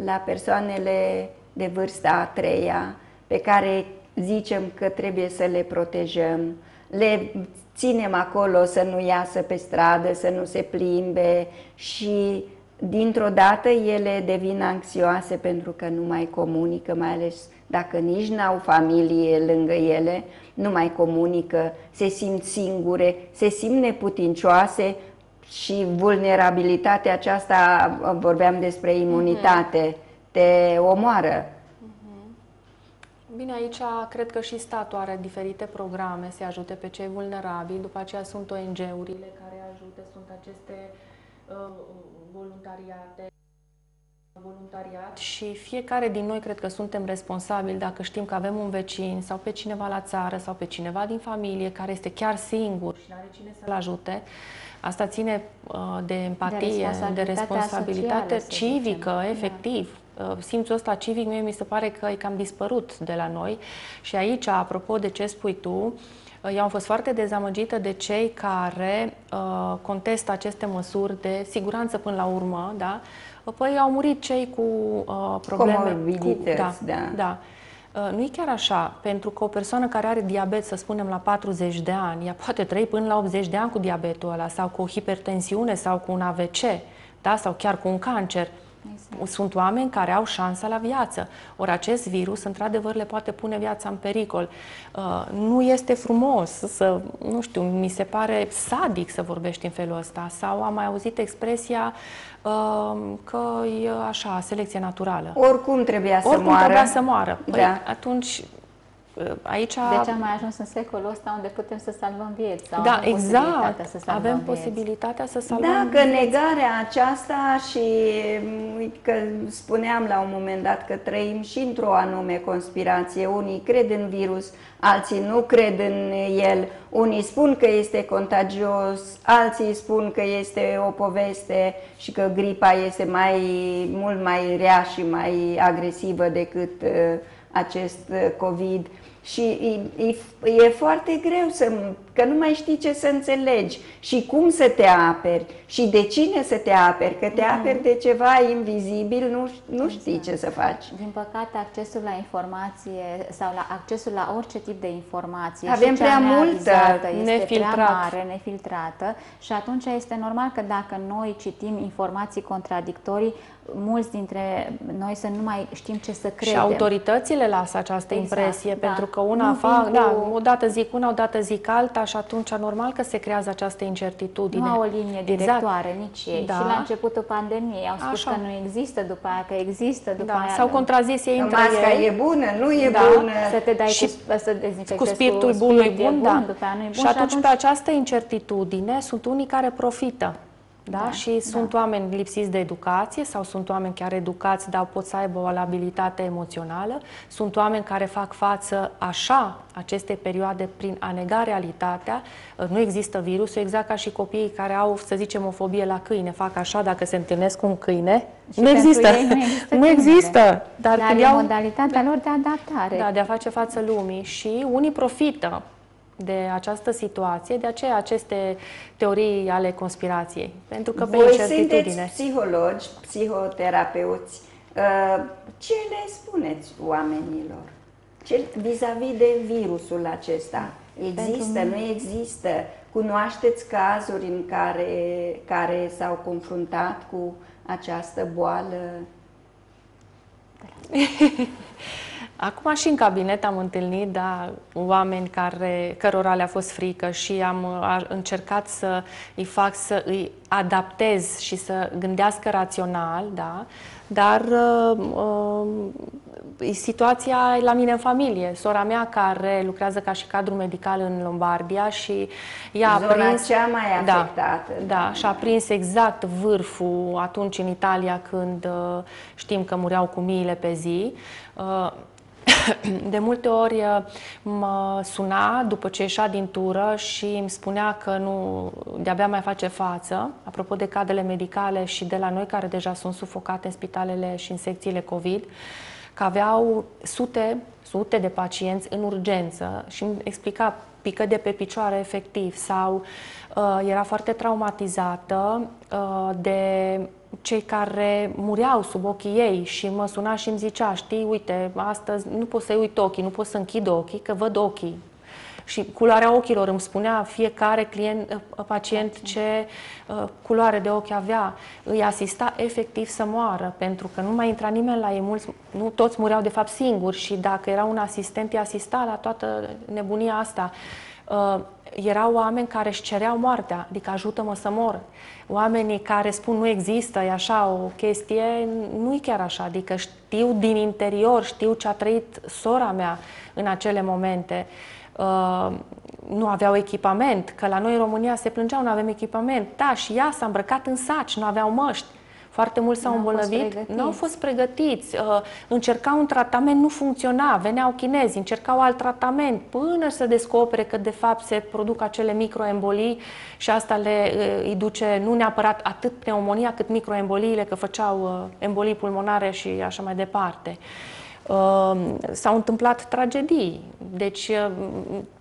la persoanele de vârsta a treia, pe care zicem că trebuie să le protejăm, le ținem acolo să nu iasă pe stradă, să nu se plimbe și dintr-o dată ele devin anxioase pentru că nu mai comunică, mai ales dacă nici n-au familie lângă ele, nu mai comunică, se simt singure, se simt neputincioase și vulnerabilitatea aceasta, vorbeam despre imunitate, mm-hmm. te omoară. Mhm. Bine, aici cred că și statul are diferite programe să ajute pe cei vulnerabili, după aceea sunt ONG-urile care ajută, sunt aceste uh, voluntariate voluntariat și fiecare din noi cred că suntem responsabili dacă știm că avem un vecin sau pe cineva la țară sau pe cineva din familie care este chiar singur și nu are cine să-l ajute. Asta ține uh, de empatie, de responsabilitate, de responsabilitate socială, civică, da. efectiv. Da. Simțul ăsta civic mie mi se pare că e cam dispărut de la noi. Și aici, apropo de ce spui tu, uh, eu am fost foarte dezamăgită de cei care uh, contestă aceste măsuri de siguranță până la urmă, da? Păi au murit cei cu uh, probleme. Cu, da, da. da. Uh, nu e chiar așa, pentru că o persoană care are diabet, să spunem, la 40 de ani, ea poate trăi până la 80 de ani cu diabetul ăla, sau cu o hipertensiune, sau cu un AVC, da? sau chiar cu un cancer. Exact. Sunt oameni care au șansa la viață. Ori acest virus, într-adevăr, le poate pune viața în pericol. Uh, nu este frumos să, nu știu, mi se pare sadic să vorbești în felul ăsta. Sau am mai auzit expresia uh, că e așa, selecție naturală. Oricum trebuia să Oricum moară. trebuia să moară. Păi, da. atunci Aici... Deci am mai ajuns în secolul ăsta unde putem să salvăm vieți. Sau da, avem exact. Posibilitatea să salvăm avem vieți. posibilitatea să salvăm Dacă vieți. negarea aceasta și că spuneam la un moment dat că trăim și într-o anume conspirație, unii cred în virus, alții nu cred în el, unii spun că este contagios, alții spun că este o poveste și că gripa este mai, mult mai rea și mai agresivă decât uh, acest uh, COVID. Și e, e, e foarte greu să, că nu mai știi ce să înțelegi și cum să te aperi și de cine să te aperi, că te Mhm. aperi de ceva invizibil, nu, nu știi Exact. ce să faci. Din păcate, accesul la informație sau la accesul la orice tip de informație Avem și cea prea multă, neavizată este nefiltrat. prea mare, nefiltrată și atunci este normal că dacă noi citim informații contradictorii, mulți dintre noi să nu mai știm ce să Și credem. autoritățile lasă această Exact, impresie, da. pentru că una Nu fac, vin da, cu- o dată zic una, o dată zic alta și atunci normal că se creează această incertitudine. Nu au o linie Exact. directoare, nici ei. Da. Și la începutul pandemiei au spus Așa. că nu există, după aia că există, după Da, aia... s-au contrazis ei între Masca ei. e bună, nu e Da. bună. Să te dai Și cu, să dezinfectezi cu spiritul bun, nu-i spirit, e bun, da. după aia nu-i bun și atunci pe această incertitudine sunt unii care profită. Da? Da, și sunt oameni lipsiți de educație sau sunt oameni chiar educați, dar pot să aibă o labilitate emoțională. Sunt oameni care fac față așa aceste perioade prin a nega realitatea. Nu există virusul, exact ca și copiii care au, să zicem, o fobie la câine. Fac așa dacă se întâlnesc cu un câine. Și nu pentru există. ei nu există [LAUGHS] nu câinele. există. Dar Dar când e iau... modalitatea lor de adaptare. Da, de a face față lumii și unii profită de această situație, de aceea aceste teorii ale conspirației. Pentru că pe Voi incertitudine. sunteți psihologi, psihoterapeuți. Uh, Ce le spuneți oamenilor? Ce, vis-a-vis de virusul acesta? Există, nu există? Cunoașteți cazuri în care, care s-au confruntat cu această boală? [LAUGHS] Acum și în cabinet am întâlnit da, oameni care, cărora le-a fost frică și am a, încercat să îi fac să îi adaptez și să gândească rațional, da? dar uh, uh, situația e la mine în familie. Sora mea care lucrează ca și cadru medical în Lombardia și ea a Zona prins... cea mai Da, afectată. Da, și a prins exact vârful atunci în Italia când uh, știm că mureau cu miile pe zi. Uh, [COUGHS] de multe ori uh, mă suna după ce ieșea din tură și îmi spunea că nu, de-abia mai face față, apropo de cadrele medicale și de la noi care deja sunt sufocate în spitalele și în secțiile COVID, că aveau sute, sute de pacienți în urgență și îmi explica pică de pe picioare efectiv sau uh, era foarte traumatizată uh, de cei care mureau sub ochii ei și mă suna și îmi zicea, știi, uite, astăzi nu pot să-i uit ochii, nu pot să închid ochii, că văd ochii. Și culoarea ochilor îmi spunea fiecare client, uh, pacient ce uh, culoare de ochi avea. Îi asista efectiv să moară, pentru că nu mai intra nimeni la ei, mulți, nu toți mureau de fapt singuri și dacă era un asistent, îi asista la toată nebunia asta. Uh, erau oameni care își cereau moartea, adică ajută-mă să mor. Oamenii care spun nu există, e așa o chestie, nu e chiar așa, adică știu din interior, știu ce a trăit sora mea în acele momente. Uh, nu aveau echipament, că la noi în România se plângeau, nu avem echipament. Da, și ea s-a îmbrăcat în saci, nu aveau măști. Foarte mulți s-au N-au fost îmbolnăvit, pregătiți. nu au fost pregătiți. Uh, încercau un tratament, nu funcționa, veneau chinezi, încercau alt tratament până să descopere că de fapt se produc acele microembolii și asta le, uh, îi duce nu neapărat atât pneumonia cât microemboliile, că făceau uh, embolii pulmonare și așa mai departe. Uh, s-au întâmplat tragedii. Deci uh,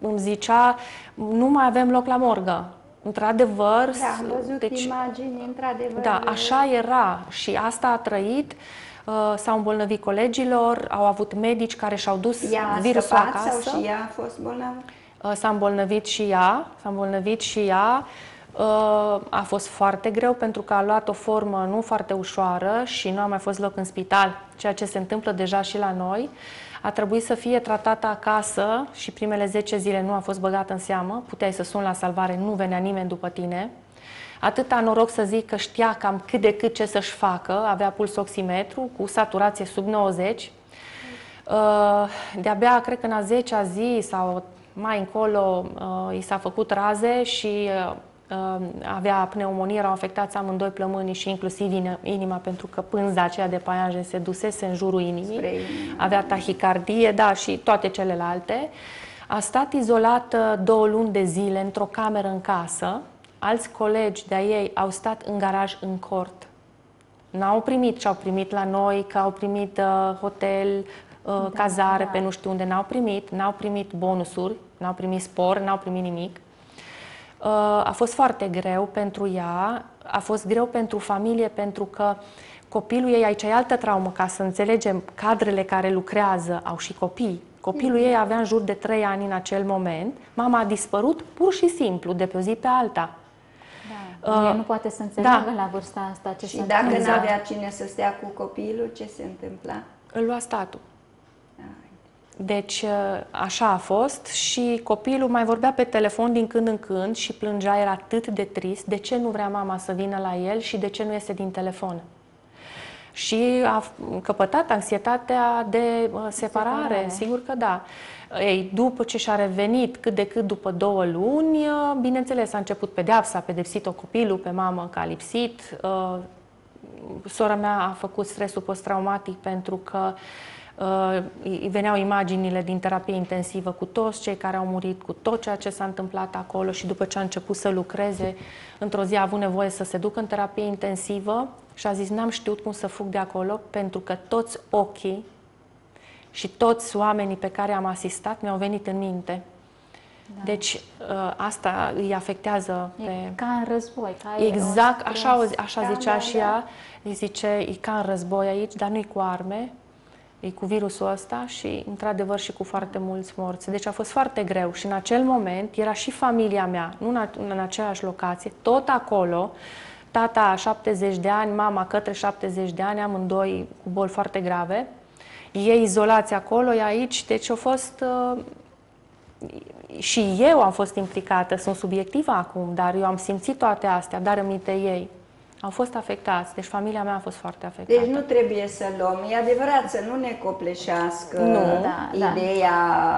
îmi zicea, nu mai avem loc la morgă. Într-adevăr, Da, am văzut deci, imagini, într-adevăr. da, așa era și asta a trăit. Uh, s-au îmbolnăvit colegilor, au avut medici care și-au dus Ea a virusul scăpat acasă. sau și ea a fost bolnavă? Uh, S-a îmbolnăvit și ea, s-a îmbolnăvit și ea. Uh, A fost foarte greu pentru că a luat o formă nu foarte ușoară și nu a mai fost loc în spital, ceea ce se întâmplă deja și la noi. A trebuit să fie tratată acasă și primele 10 zile nu a fost băgată în seamă. Puteai să suni la salvare, nu venea nimeni după tine. Atâta noroc să zic că știa cam cât de cât ce să-și facă, avea puls oximetru cu saturație sub 90. Uh, De-abia, cred că în a 10-a zi sau mai încolo, uh, i s-a făcut raze și uh, uh, avea pneumonie, erau afectați amândoi plămânii și inclusiv in- inima, pentru că pânza aceea de paianjen se dusese în jurul inimii. Spre inimă. Avea tahicardie, da, și toate celelalte. A stat izolată două luni de zile într-o cameră în casă. Alți colegi de-a ei au stat în garaj în cort. N-au primit ce au primit la noi, că au primit uh, hotel, uh, cazare pe nu știu unde, n-au primit, n-au primit bonusuri, n-au primit spor, n-au primit nimic. Uh, a fost foarte greu pentru ea, a fost greu pentru familie pentru că copilul ei, aici e altă traumă, ca să înțelegem, cadrele care lucrează au și copii. Copilul ei avea în jur de 3 ani în acel moment, mama a dispărut pur și simplu, de pe o zi pe alta. Da. Uh, El nu poate să înțeleagă da. la vârsta asta ce Și se dacă întâmplă. n-avea cine să stea cu copilul, ce se întâmpla? Îl lua statul. Ai. Deci așa a fost și copilul mai vorbea pe telefon din când în când și plângea, era atât de trist. De ce nu vrea mama să vină la el și de ce nu iese din telefon? Și a căpătat anxietatea de separare, separare. sigur că da. Ei, după ce și-a revenit cât de cât după două luni, bineînțeles a început pedeapsa, a pedepsit-o copilul pe mamă că a lipsit. Sora mea a făcut stresul post-traumatic pentru că îi veneau imaginile din terapie intensivă cu toți cei care au murit, cu tot ceea ce s-a întâmplat acolo și după ce a început să lucreze, într-o zi a avut nevoie să se ducă în terapie intensivă și a zis, n-am știut cum să fug de acolo pentru că toți ochii și toți oamenii pe care am asistat mi-au venit în minte. Da. Deci ă, asta îi afectează e pe... ca în război. Ca exact, așa, așa zicea și ea. Îi zice, e ca în război aici, dar nu-i cu arme, e cu virusul ăsta și, într-adevăr, și cu foarte mulți morți. Deci a fost foarte greu și în acel moment era și familia mea, nu în, în aceeași locație, tot acolo, tata 70 de ani, mama către 70 de ani, amândoi cu boli foarte grave, ei izolați acolo, e aici, deci a fost... Uh, și eu am fost implicată, sunt subiectivă acum, dar eu am simțit toate astea, dar în minte ei au fost afectați, deci familia mea a fost foarte afectată. Deci nu trebuie să luăm, e adevărat să nu ne copleșească nu, da, da. ideea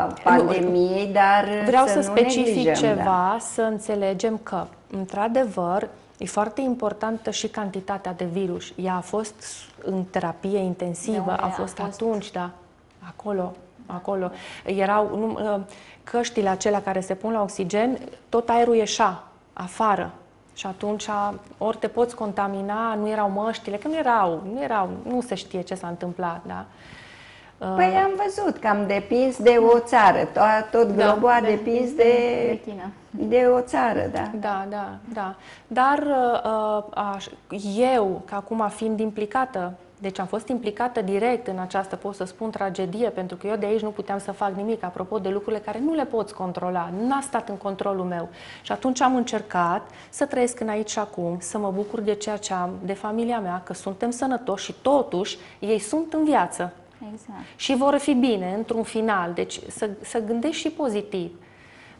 da. pandemiei, dar Vreau să, să specific ceva, da. să înțelegem că, într-adevăr, E foarte importantă și cantitatea de virus. Ea a fost în terapie intensivă, a fost, a fost atunci, da, acolo, acolo. Erau nu, ă, căștile acelea care se pun la oxigen, tot aerul ieșea afară. Și atunci, ori te poți contamina, nu erau măștile, că nu erau, nu erau, nu se știe ce s-a întâmplat, da? Păi am văzut că am depins de o țară, tot, tot da, globul a de, depins de, de, China. de o țară, da. Da, da, da. Dar uh, eu, ca acum fiind implicată, deci am fost implicată direct în această, pot să spun, tragedie, pentru că eu de aici nu puteam să fac nimic, apropo de lucrurile care nu le poți controla, n-a stat în controlul meu. Și atunci am încercat să trăiesc în aici și acum, să mă bucur de ceea ce am, de familia mea, că suntem sănătoși și totuși ei sunt în viață. Exact. Și vor fi bine într-un final. Deci să, să gândești și pozitiv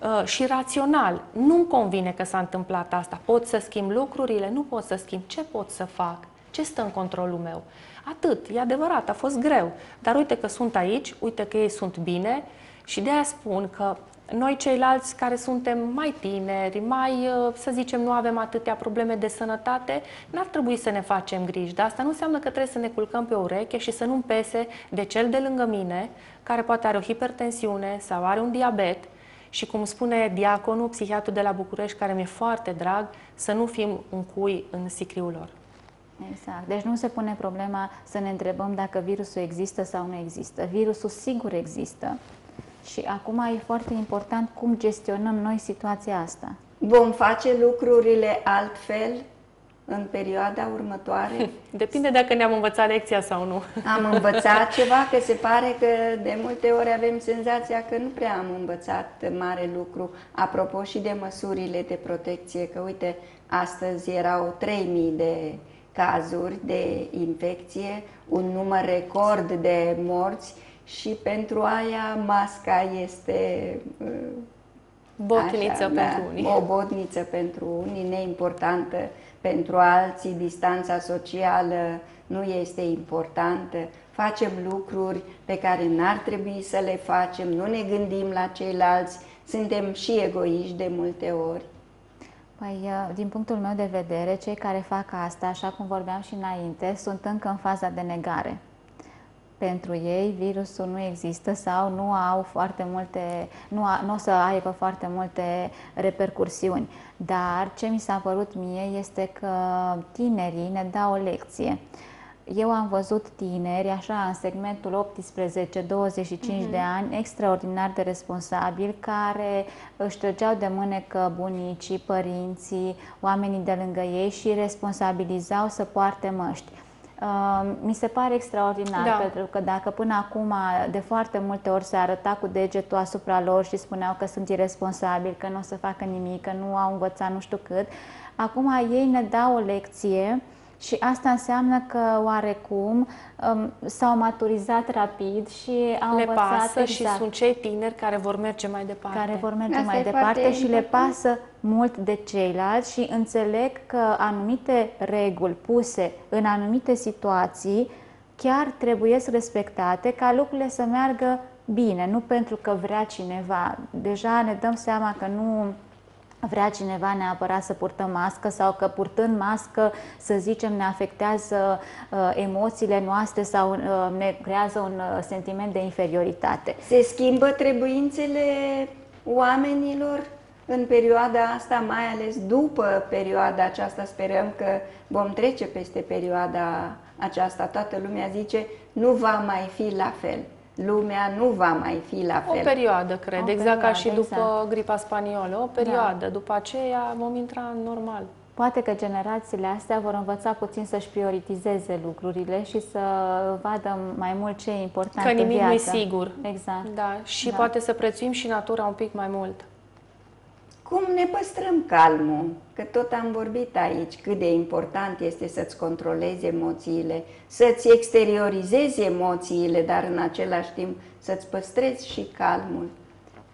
uh, și rațional. Nu-mi convine că s-a întâmplat asta. Pot să schimb lucrurile? Nu pot să schimb. Ce pot să fac? Ce stă în controlul meu? Atât. E adevărat, a fost greu. Dar uite că sunt aici, uite că ei sunt bine și de aia spun că noi ceilalți care suntem mai tineri, mai, uh, să zicem, nu avem atâtea probleme de sănătate, n-ar trebui să ne facem griji. Dar asta nu înseamnă că trebuie să ne culcăm pe ureche și să nu-mi pese de cel de lângă mine, care poate are o hipertensiune sau are un diabet și cum spune diaconul, psihiatrul de la București, care mi-e foarte drag, să nu fim un cui în sicriul lor. Exact. Deci nu se pune problema să ne întrebăm dacă virusul există sau nu există. Virusul sigur există. Și acum e foarte important cum gestionăm noi situația asta. Vom face lucrurile altfel în perioada următoare? [LAUGHS] Depinde dacă ne-am învățat lecția sau nu. [LAUGHS] Am învățat ceva, că se pare că de multe ori avem senzația că nu prea am învățat mare lucru. Apropo și de măsurile de protecție, că uite, astăzi erau 3000 de cazuri de infecție, un număr record de morți și pentru aia masca este uh, botniță așa, pentru da, unii. O botniță pentru unii, neimportantă pentru alții, distanța socială nu este importantă, facem lucruri pe care n-ar trebui să le facem, nu ne gândim la ceilalți, suntem și egoiști de multe ori. Păi, uh, din punctul meu de vedere, cei care fac asta, așa cum vorbeam și înainte, sunt încă în faza de negare pentru ei virusul nu există sau nu au foarte multe, nu, a, nu o să aibă foarte multe repercursiuni. Dar ce mi s-a părut mie este că tinerii ne dau o lecție. Eu am văzut tineri, așa, în segmentul 18-25 mm-hmm. de ani, extraordinar de responsabili, care își trăgeau de mânecă bunicii, părinții, oamenii de lângă ei și responsabilizau să poarte măști. Uh, mi se pare extraordinar, da. pentru că dacă până acum de foarte multe ori se arăta cu degetul asupra lor și spuneau că sunt irresponsabili, că nu o să facă nimic, că nu au învățat nu știu cât, acum ei ne dau o lecție Și asta înseamnă că oarecum um, s-au maturizat rapid și au le învățat pasă exact, și sunt cei tineri care vor merge mai departe. care vor merge Asta mai e departe foarte și le important. pasă mult de ceilalți și înțeleg că anumite reguli puse în anumite situații chiar trebuie respectate ca lucrurile să meargă bine, nu pentru că vrea cineva. Deja ne dăm seama că nu vrea cineva neapărat să purtăm mască sau că purtând mască, să zicem, ne afectează uh, emoțiile noastre sau uh, ne creează un uh, sentiment de inferioritate. Se schimbă trebuințele oamenilor în perioada asta, mai ales după perioada aceasta. Sperăm că vom trece peste perioada aceasta. Toată lumea zice, nu va mai fi la fel. Lumea nu va mai fi la O fel. perioadă, cred, O exact ca perioadă, și după exact. gripa spaniolă. O perioadă, după aceea vom intra în normal. Poate că generațiile astea vor învăța puțin să-și prioritizeze lucrurile și să vadă mai mult ce e important Că în nimic nu e viață. sigur. Exact. Da, și Da. poate să prețuim și natura un pic mai mult. Cum ne păstrăm calmul? Că tot am vorbit aici cât de important este să-ți controlezi emoțiile, să-ți exteriorizezi emoțiile, dar în același timp să-ți păstrezi și calmul.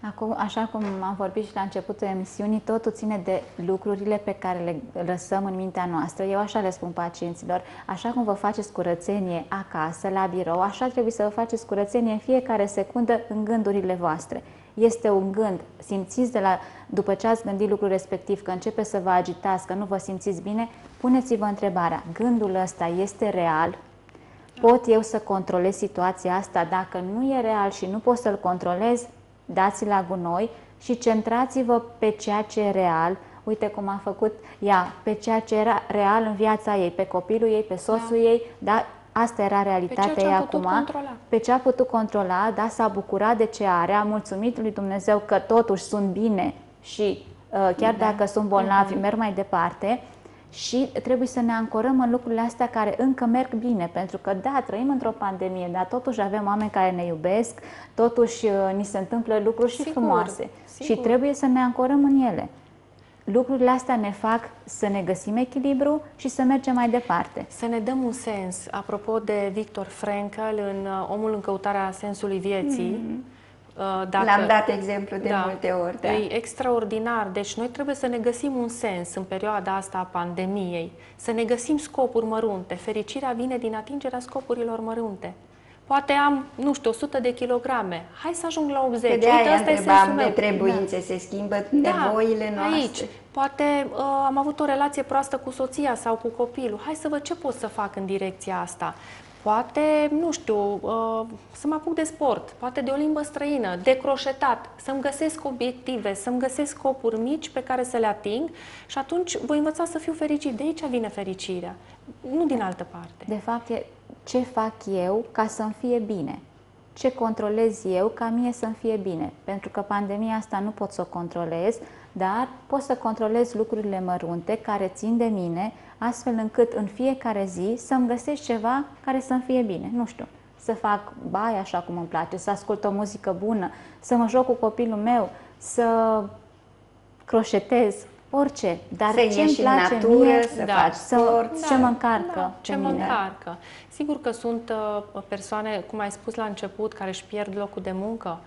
Acum, așa cum am vorbit și la începutul emisiunii, totul ține de lucrurile pe care le lăsăm în mintea noastră. Eu așa le spun pacienților, așa cum vă faceți curățenie acasă, la birou, așa trebuie să vă faceți curățenie în fiecare secundă în gândurile voastre. Este un gând, simțiți de la, după ce ați gândit lucrul respectiv, că începe să vă agitați, că nu vă simțiți bine, puneți-vă întrebarea, gândul ăsta este real? Pot eu să controlez situația asta? Dacă nu e real și nu pot să-l controlez, dați la gunoi și centrați-vă pe ceea ce e real. Uite cum a făcut ea, pe ceea ce era real în viața ei, pe copilul ei, pe soțul ei, da? Asta era realitatea ce a ei putut acum. controla. Pe ce a putut controla, da, s-a bucurat de ce are, a mulțumit lui Dumnezeu că totuși sunt bine și uh, chiar Da. dacă sunt bolnavi, Mhm. merg mai departe și trebuie să ne ancorăm în lucrurile astea care încă merg bine, pentru că da, trăim într-o pandemie, dar totuși avem oameni care ne iubesc, totuși uh, ni se întâmplă lucruri și Sigur, frumoase și sigur. trebuie să ne ancorăm în ele. Lucrurile astea ne fac să ne găsim echilibru și să mergem mai departe. Să ne dăm un sens. Apropo de Victor Frankl, în uh, Omul în căutarea sensului vieții, uh, dacă- L-am dat exemplu de multe ori, da. E extraordinar. Deci noi trebuie să ne găsim un sens în perioada asta a pandemiei, să ne găsim scopuri mărunte. Fericirea vine din atingerea scopurilor mărunte. Poate am, nu știu, 100 de kilograme. Hai să ajung la 80. Că de Uite, aia asta e întrebam sensul de meu. trebuințe, se schimbă Da, nevoile noastre. Aici. Poate uh, am avut o relație proastă cu soția sau cu copilul. Hai să văd ce pot să fac în direcția asta. Poate, nu știu, uh, să mă apuc de sport, poate de o limbă străină, de croșetat, să-mi găsesc obiective, să-mi găsesc scopuri mici pe care să le ating și atunci voi învăța să fiu fericit. De aici vine fericirea, nu din altă parte. De fapt, e ce fac eu ca să-mi fie bine. Ce controlez eu ca mie să-mi fie bine. Pentru că pandemia asta nu pot să o controlez, dar pot să controlez lucrurile mărunte care țin de mine, astfel încât în fiecare zi să-mi găsesc ceva care să-mi fie bine. Nu știu, să fac baie așa cum îmi place, să ascult o muzică bună, să mă joc cu copilul meu, să croșetez, orice. Dar Să ce ieși îmi în place natură, mie, să Da. faci să, sport. ce mă încarcă Da, pe ce mă mine. încarcă. Sigur că sunt uh, persoane, cum ai spus la început, care își pierd locul de muncă.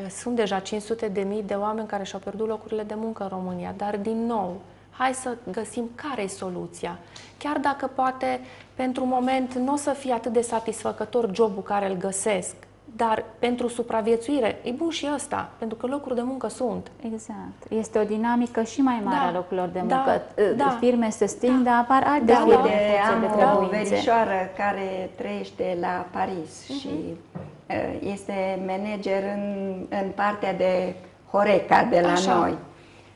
Uh, Sunt deja 500 de mii de oameni care și-au pierdut locurile de muncă în România, dar din nou, hai să găsim care e soluția. Chiar dacă poate pentru un moment nu o să fie atât de satisfăcător jobul care îl găsesc, dar pentru supraviețuire e bun și ăsta, pentru că locuri de muncă sunt. Exact. Este o dinamică și mai mare Da, a locurilor de da, muncă. da. Firme se sting, dar apar alte Da, firme uite, în funcție am de o trebuințe. verișoară care trăiește la Paris și uh, este manager în, în partea de Horeca de la Așa. noi.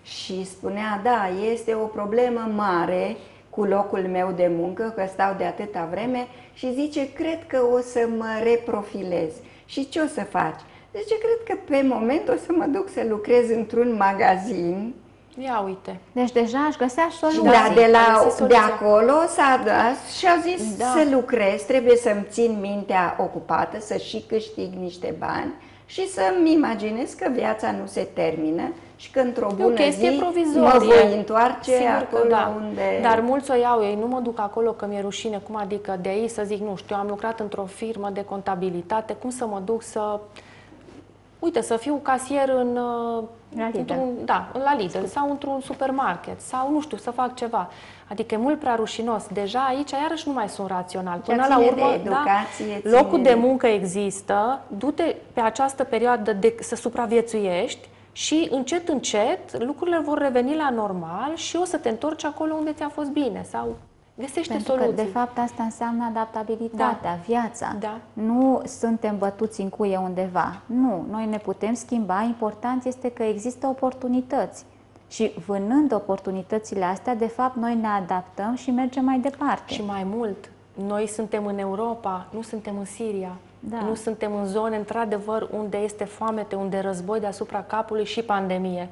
Și spunea, da, este o problemă mare cu locul meu de muncă, că stau de atâta vreme și zice, cred că o să mă reprofilez. Și ce o să faci? Zice, cred că pe moment o să mă duc să lucrez într-un magazin Ia uite. Deci deja aș găsea soluții. da, de, Care la, este de soluția? acolo s-a dat și au zis Da. să lucrez, trebuie să-mi țin mintea ocupată, să și câștig niște bani și să-mi imaginez că viața nu se termină și că într-o bună o chestie zi provizorie. mă voi întoarce Sigur acolo că da. unde... Dar mulți o iau, ei nu mă duc acolo că mi-e rușine, cum adică de aici să zic, nu știu, am lucrat într-o firmă de contabilitate, cum să mă duc să... Uite, să fiu casier în, uh, La Lidl. într-un, da, la Lidl sau într-un supermarket sau nu știu, să fac ceva. Adică e mult prea rușinos. Deja aici iarăși nu mai sunt rațional. Chiar Până la ține urmă, de educație, da, locul ține de de- muncă există, du-te pe această perioadă de, să supraviețuiești și încet, încet lucrurile vor reveni la normal și o să te întorci acolo unde ți-a fost bine sau găsește Pentru soluții. că, de fapt, asta înseamnă adaptabilitatea, Da. viața. Da. Nu suntem bătuți în cuie undeva. Nu, noi ne putem schimba. Important este că există oportunități. Și vânând oportunitățile astea, de fapt, noi ne adaptăm și mergem mai departe. Și mai mult, noi suntem în Europa, nu suntem în Siria. Da. Nu suntem în zone, într-adevăr, unde este foamete, unde e război deasupra capului și pandemie.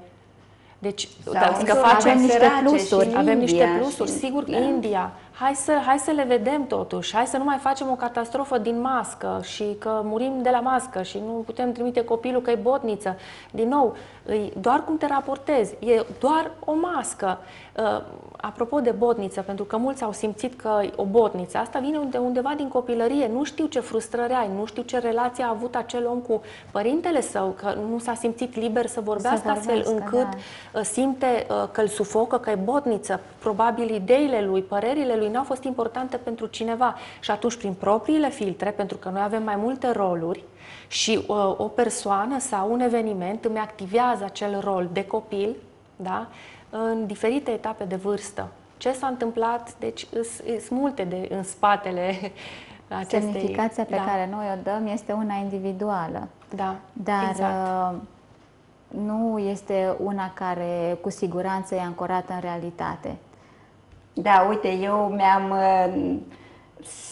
Deci, Sau dar în că zone facem niște sărace plusuri, și în avem India niște plusuri, și- sigur, da. India. Hai să, hai să le vedem totuși, hai să nu mai facem o catastrofă din mască și că murim de la mască și nu putem trimite copilul că e botniță. Din nou, îi, doar cum te raportezi, e doar o mască. Uh, apropo de botniță, pentru că mulți au simțit că o botniță, asta vine de undeva din copilărie, nu știu ce frustrări ai, nu știu ce relație a avut acel om cu părintele său, că nu s-a simțit liber să vorbească astfel vorbească, încât da. uh, simte uh, că îl sufocă, că e botniță. Probabil ideile lui, părerile lui n-au fost importante pentru cineva. Și atunci, prin propriile filtre, pentru că noi avem mai multe roluri și uh, o persoană sau un eveniment îmi activează acel rol de copil, da? în diferite etape de vârstă. Ce s-a întâmplat? Deci sunt multe de, în spatele [LAUGHS] acestei... Semnificația pe da, care noi o dăm este una individuală. Da, Dar exact. uh, nu este una care cu siguranță e ancorată în realitate. Da, uite, eu mi-am uh,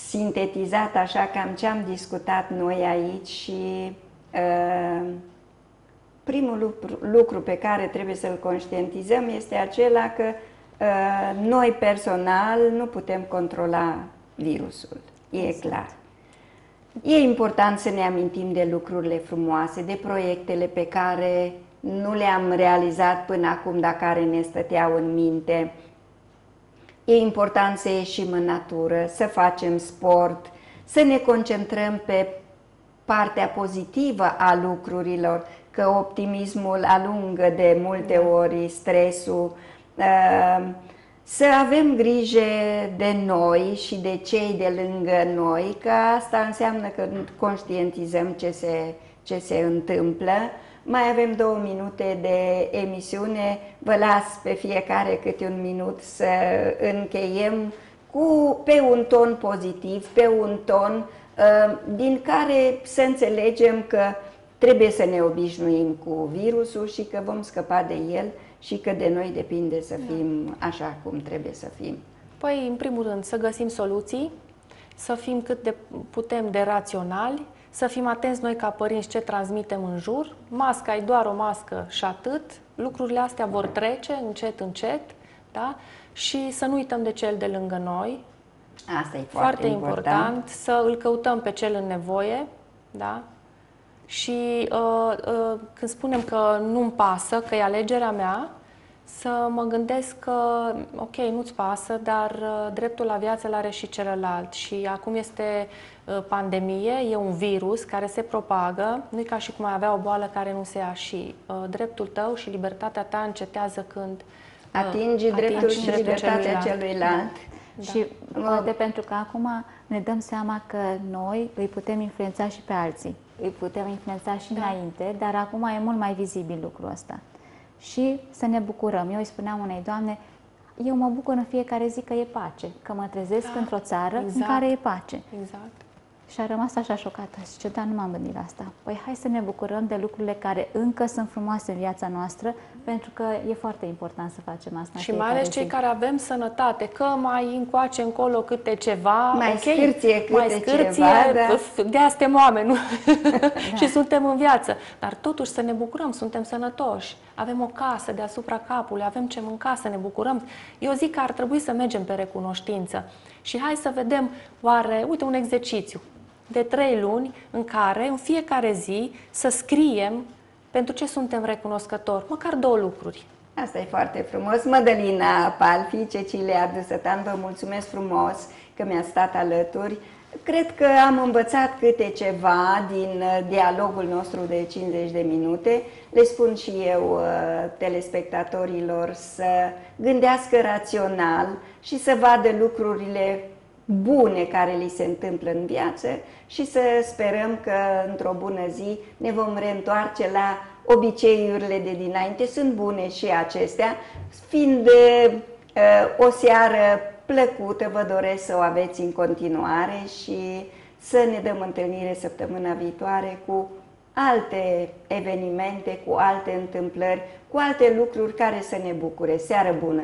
sintetizat așa cam ce am discutat noi aici și uh, primul lucru, lucru pe care trebuie să-l conștientizăm este acela că uh, noi personal nu putem controla virusul, e clar. E important să ne amintim de lucrurile frumoase, de proiectele pe care nu le-am realizat până acum, dar care ne stăteau în minte. E important să ieșim în natură, să facem sport, să ne concentrăm pe partea pozitivă a lucrurilor, că optimismul alungă de multe ori stresul, uh, să avem grijă de noi și de cei de lângă noi, că asta înseamnă că conștientizăm ce se, ce se întâmplă. Mai avem două minute de emisiune, vă las pe fiecare câte un minut să încheiem cu, pe un ton pozitiv, pe un ton uh, din care să înțelegem că trebuie să ne obișnuim cu virusul și că vom scăpa de el și că de noi depinde să fim așa cum trebuie să fim. Păi, în primul rând, să găsim soluții, să fim cât de putem de raționali, să fim atenți noi ca părinți ce transmitem în jur. Masca e doar o mască și atât. Lucrurile astea vor trece încet, încet, da? Și să nu uităm de cel de lângă noi. Asta e foarte, Foarte important. important să îl căutăm pe cel în nevoie, da? Și uh, uh, când spunem că nu-mi pasă, că e alegerea mea, să mă gândesc că, ok, nu-ți pasă, dar uh, dreptul la viață l-are și celălalt. Și acum este uh, pandemie, e un virus care se propagă, nu e ca și cum ai avea o boală care nu se ia și uh, dreptul tău și libertatea ta încetează când uh, Atingi dreptul și dreptul libertatea celuilalt. celuilalt. Da. Și poate pentru că acum ne dăm seama că noi îi putem influența și pe alții. Îi putem influența și Da. înainte, dar acum e mult mai vizibil lucrul ăsta. Și să ne bucurăm. Eu îi spuneam unei doamne, eu mă bucur în fiecare zi că e pace, că mă trezesc Da, într-o țară în exact. care e pace. Exact. Și a rămas așa șocată. Zice, da, nu m-am gândit la asta. Păi hai să ne bucurăm de lucrurile care încă sunt frumoase în viața noastră, pentru că e foarte important să facem asta în Și mai fiecare ales cei zi. care avem sănătate, că mai încoace încolo câte ceva, Mai ok, scârție câte mai scârție, ceva, da. pf, de suntem oameni, nu? [LAUGHS] și suntem în viață. Dar totuși să ne bucurăm, suntem sănătoși, avem o casă deasupra capului, avem ce mânca, să ne bucurăm. Eu zic că ar trebui să mergem pe recunoștință. Și hai să vedem, oare, uite, un exercițiu. De trei luni în care în fiecare zi să scriem pentru ce suntem recunoscători, măcar două lucruri. Asta e foarte frumos. Mădălina Palfi, Cecilia Dusătan, vă mulțumesc frumos că mi-a stat alături. Cred că am învățat câte ceva din uh, dialogul nostru de 50 de minute. Le spun și eu uh, telespectatorilor să gândească rațional și să vadă lucrurile bune care li se întâmplă în viață și să sperăm că într-o bună zi ne vom reîntoarce la obiceiurile de dinainte. Sunt bune și acestea, fiind uh, o seară plăcută, vă doresc să o aveți în continuare și să ne dăm întâlnire săptămâna viitoare cu alte evenimente, cu alte întâmplări, cu alte lucruri care să ne bucure. Seară bună!